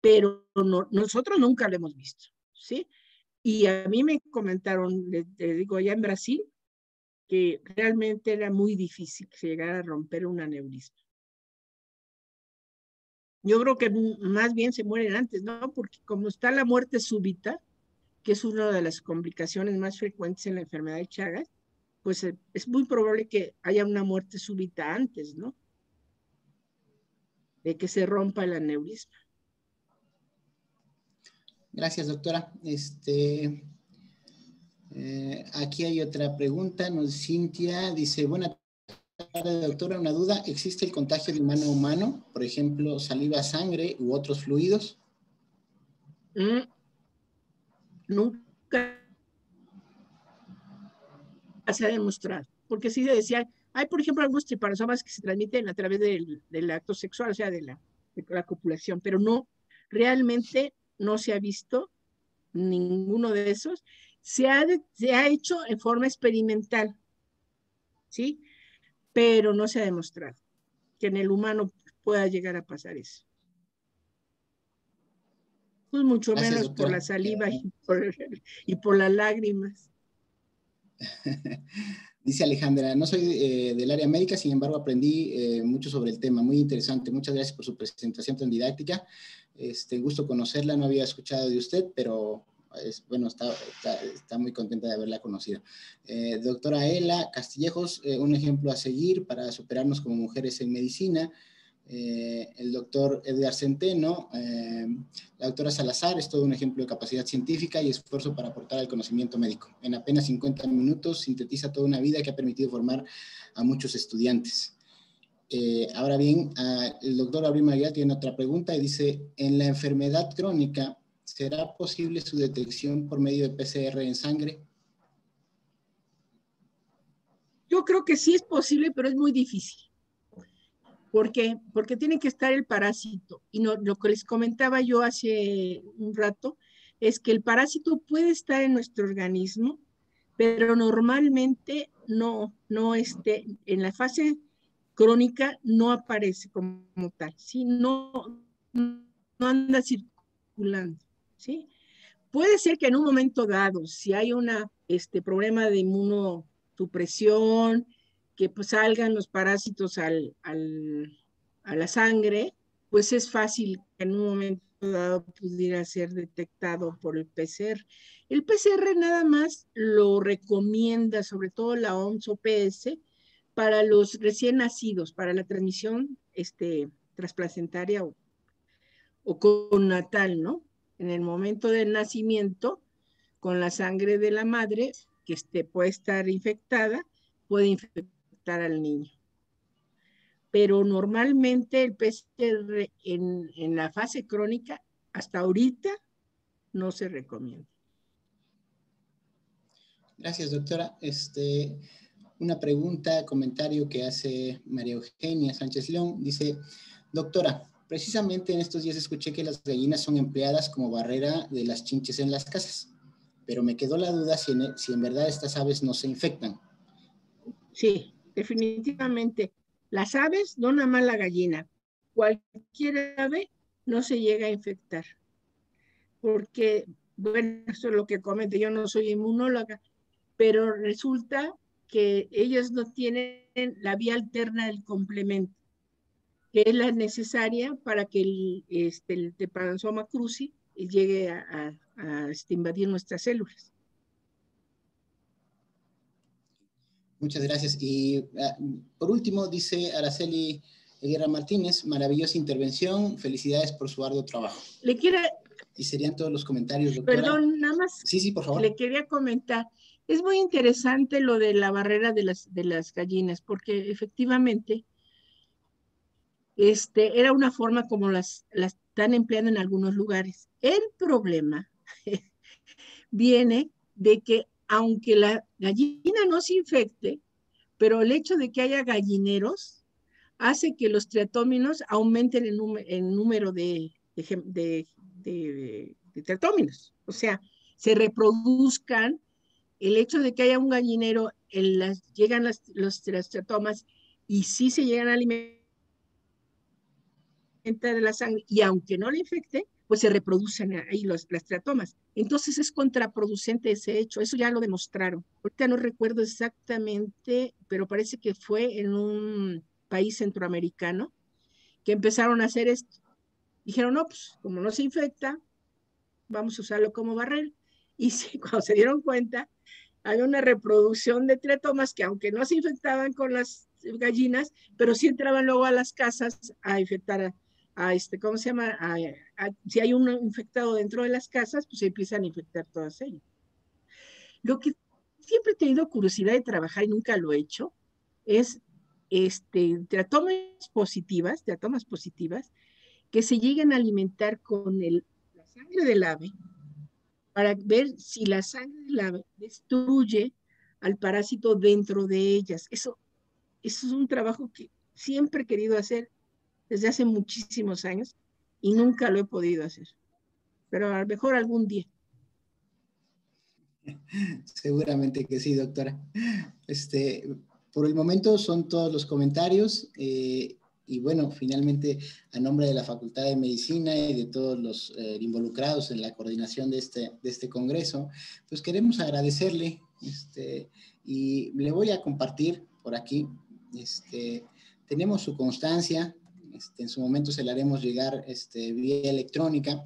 pero nosotros nunca lo hemos visto, ¿sí? Y a mí me comentaron, le, digo, allá en Brasil, que realmente era muy difícil llegara a romper un aneurisma. Yo creo que más bien se mueren antes, ¿no? Porque como está la muerte súbita, que es una de las complicaciones más frecuentes en la enfermedad de Chagas, pues eh, es muy probable que haya una muerte súbita antes, ¿no? De que se rompa el aneurisma. Gracias, doctora. Este, eh, aquí hay otra pregunta. Nos, Cintia dice, buena tarde, doctora. Una duda, ¿existe el contagio de humano a humano? Por ejemplo, saliva, sangre u otros fluidos. Mm, nunca se ha demostrado. Porque sí se decía, hay por ejemplo algunos tripanosomas que se transmiten a través del, acto sexual, o sea, de la, de la copulación, pero no, realmente no se ha visto ninguno de esos. Se ha, se ha hecho en forma experimental, ¿sí? Pero no se ha demostrado que en el humano pueda llegar a pasar eso. Pues mucho menos por la saliva y por, y por las lágrimas. Dice Alejandra, no soy eh, del área médica, sin embargo aprendí eh, mucho sobre el tema, muy interesante. Muchas gracias por su presentación tan didáctica. Este, gusto conocerla, no había escuchado de usted, pero es, bueno, está, muy contenta de haberla conocido. Eh, doctora Ela Castillejos, un ejemplo a seguir para superarnos como mujeres en medicina. Eh, el doctor Edgar Centeno, eh, la doctora Salazar, es todo un ejemplo de capacidad científica y esfuerzo para aportar el conocimiento médico. En apenas 50 minutos sintetiza toda una vida que ha permitido formar a muchos estudiantes. Eh, ahora bien, el doctor Abril María tiene otra pregunta y dice, en la enfermedad crónica, ¿será posible su detección por medio de PCR en sangre? Yo creo que sí es posible, pero es muy difícil. ¿Por qué? Porque tiene que estar el parásito. Y no, lo que les comentaba yo hace un rato es que el parásito puede estar en nuestro organismo, pero normalmente no, no esté, en la fase crónica no aparece como, tal. No, no anda circulando, ¿sí? Puede ser que en un momento dado, si hay un este, problema de inmunosupresión, que pues, salgan los parásitos al, a la sangre, pues es fácil que en un momento dado pudiera ser detectado por el PCR. El PCR nada más lo recomienda, sobre todo la OMS o PS, para los recién nacidos, para la transmisión este, trasplacentaria o, o con natal, ¿no? En el momento del nacimiento, con la sangre de la madre, que este, puede estar infectada, puede infectar al niño. Pero normalmente el PCR en, en la fase crónica, hasta ahorita, no se recomienda. Gracias, doctora. Este, una pregunta, comentario que hace María Eugenia Sánchez León. Dice, doctora, precisamente en estos días escuché que las gallinas son empleadas como barrera de las chinches en las casas, pero me quedó la duda si en, si en verdad estas aves no se infectan. Sí, definitivamente. Las aves, no nada más la gallina, cualquier ave no se llega a infectar. Porque, bueno, eso es lo que comento, yo no soy inmunóloga, pero resulta que ellos no tienen la vía alterna del complemento, que es la necesaria para que el, este, el cruzi llegue a, este, invadir nuestras células. Muchas gracias. Y ah, por último, dice Araceli Guerra Martínez, maravillosa intervención, felicidades por su arduo trabajo. Le quiero... Y serían todos los comentarios, doctora. Perdón, nada más. Sí, sí, por favor. Le quería comentar. Es muy interesante lo de la barrera de las, de las gallinas, porque efectivamente este, era una forma como las, las están empleando en algunos lugares. El problema viene de que aunque la gallina no se infecte, pero el hecho de que haya gallineros hace que los triatóminos aumenten en, número de, de, triatóminos. O sea, se reproduzcan. El hecho de que haya un gallinero, llegan las, los, triatomas y sí se llegan a alimentar de la sangre y aunque no le infecte, pues se reproducen ahí los, las triatomas. Entonces es contraproducente ese hecho, eso ya lo demostraron. Ahorita no recuerdo exactamente, pero parece que fue en un país centroamericano que empezaron a hacer esto. Dijeron, no, pues como no se infecta, vamos a usarlo como barrera. Y sí, cuando se dieron cuenta, había una reproducción de triatomas que aunque no se infectaban con las gallinas, pero sí entraban luego a las casas a infectar a, este, ¿cómo se llama? si hay un infectado dentro de las casas, pues se empiezan a infectar todas ellas. Lo que siempre he tenido curiosidad de trabajar y nunca lo he hecho es este, triatomas positivas, triatomas positivas, que se lleguen a alimentar con el, la sangre del ave para ver si la sangre del ave destruye al parásito dentro de ellas. Eso, eso es un trabajo que siempre he querido hacer desde hace muchísimos años y nunca lo he podido hacer. Pero a lo mejor algún día. Seguramente que sí, doctora. Este, por el momento son todos los comentarios. Eh, y bueno, finalmente, a nombre de la Facultad de Medicina y de todos los eh, involucrados en la coordinación de este, de este congreso, pues queremos agradecerle este, y le voy a compartir por aquí. Este, tenemos su constancia, este, en su momento se la haremos llegar este, vía electrónica,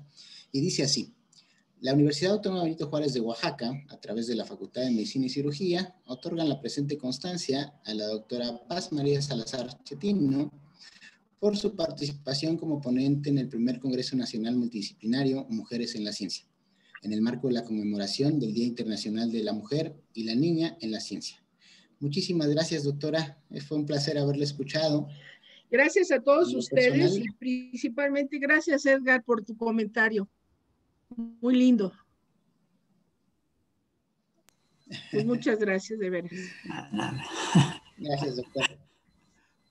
y dice así. La Universidad Autónoma Benito Juárez de Oaxaca, a través de la Facultad de Medicina y Cirugía, otorgan la presente constancia a la doctora Paz María Salazar Chetino por su participación como ponente en el primer Congreso Nacional Multidisciplinario Mujeres en la Ciencia, en el marco de la conmemoración del Día Internacional de la Mujer y la Niña en la Ciencia. Muchísimas gracias, doctora. Fue un placer haberle escuchado. Gracias a todos ustedes y principalmente gracias Edgar por tu comentario. Muy lindo. Pues muchas gracias, de veras. Gracias, doctor.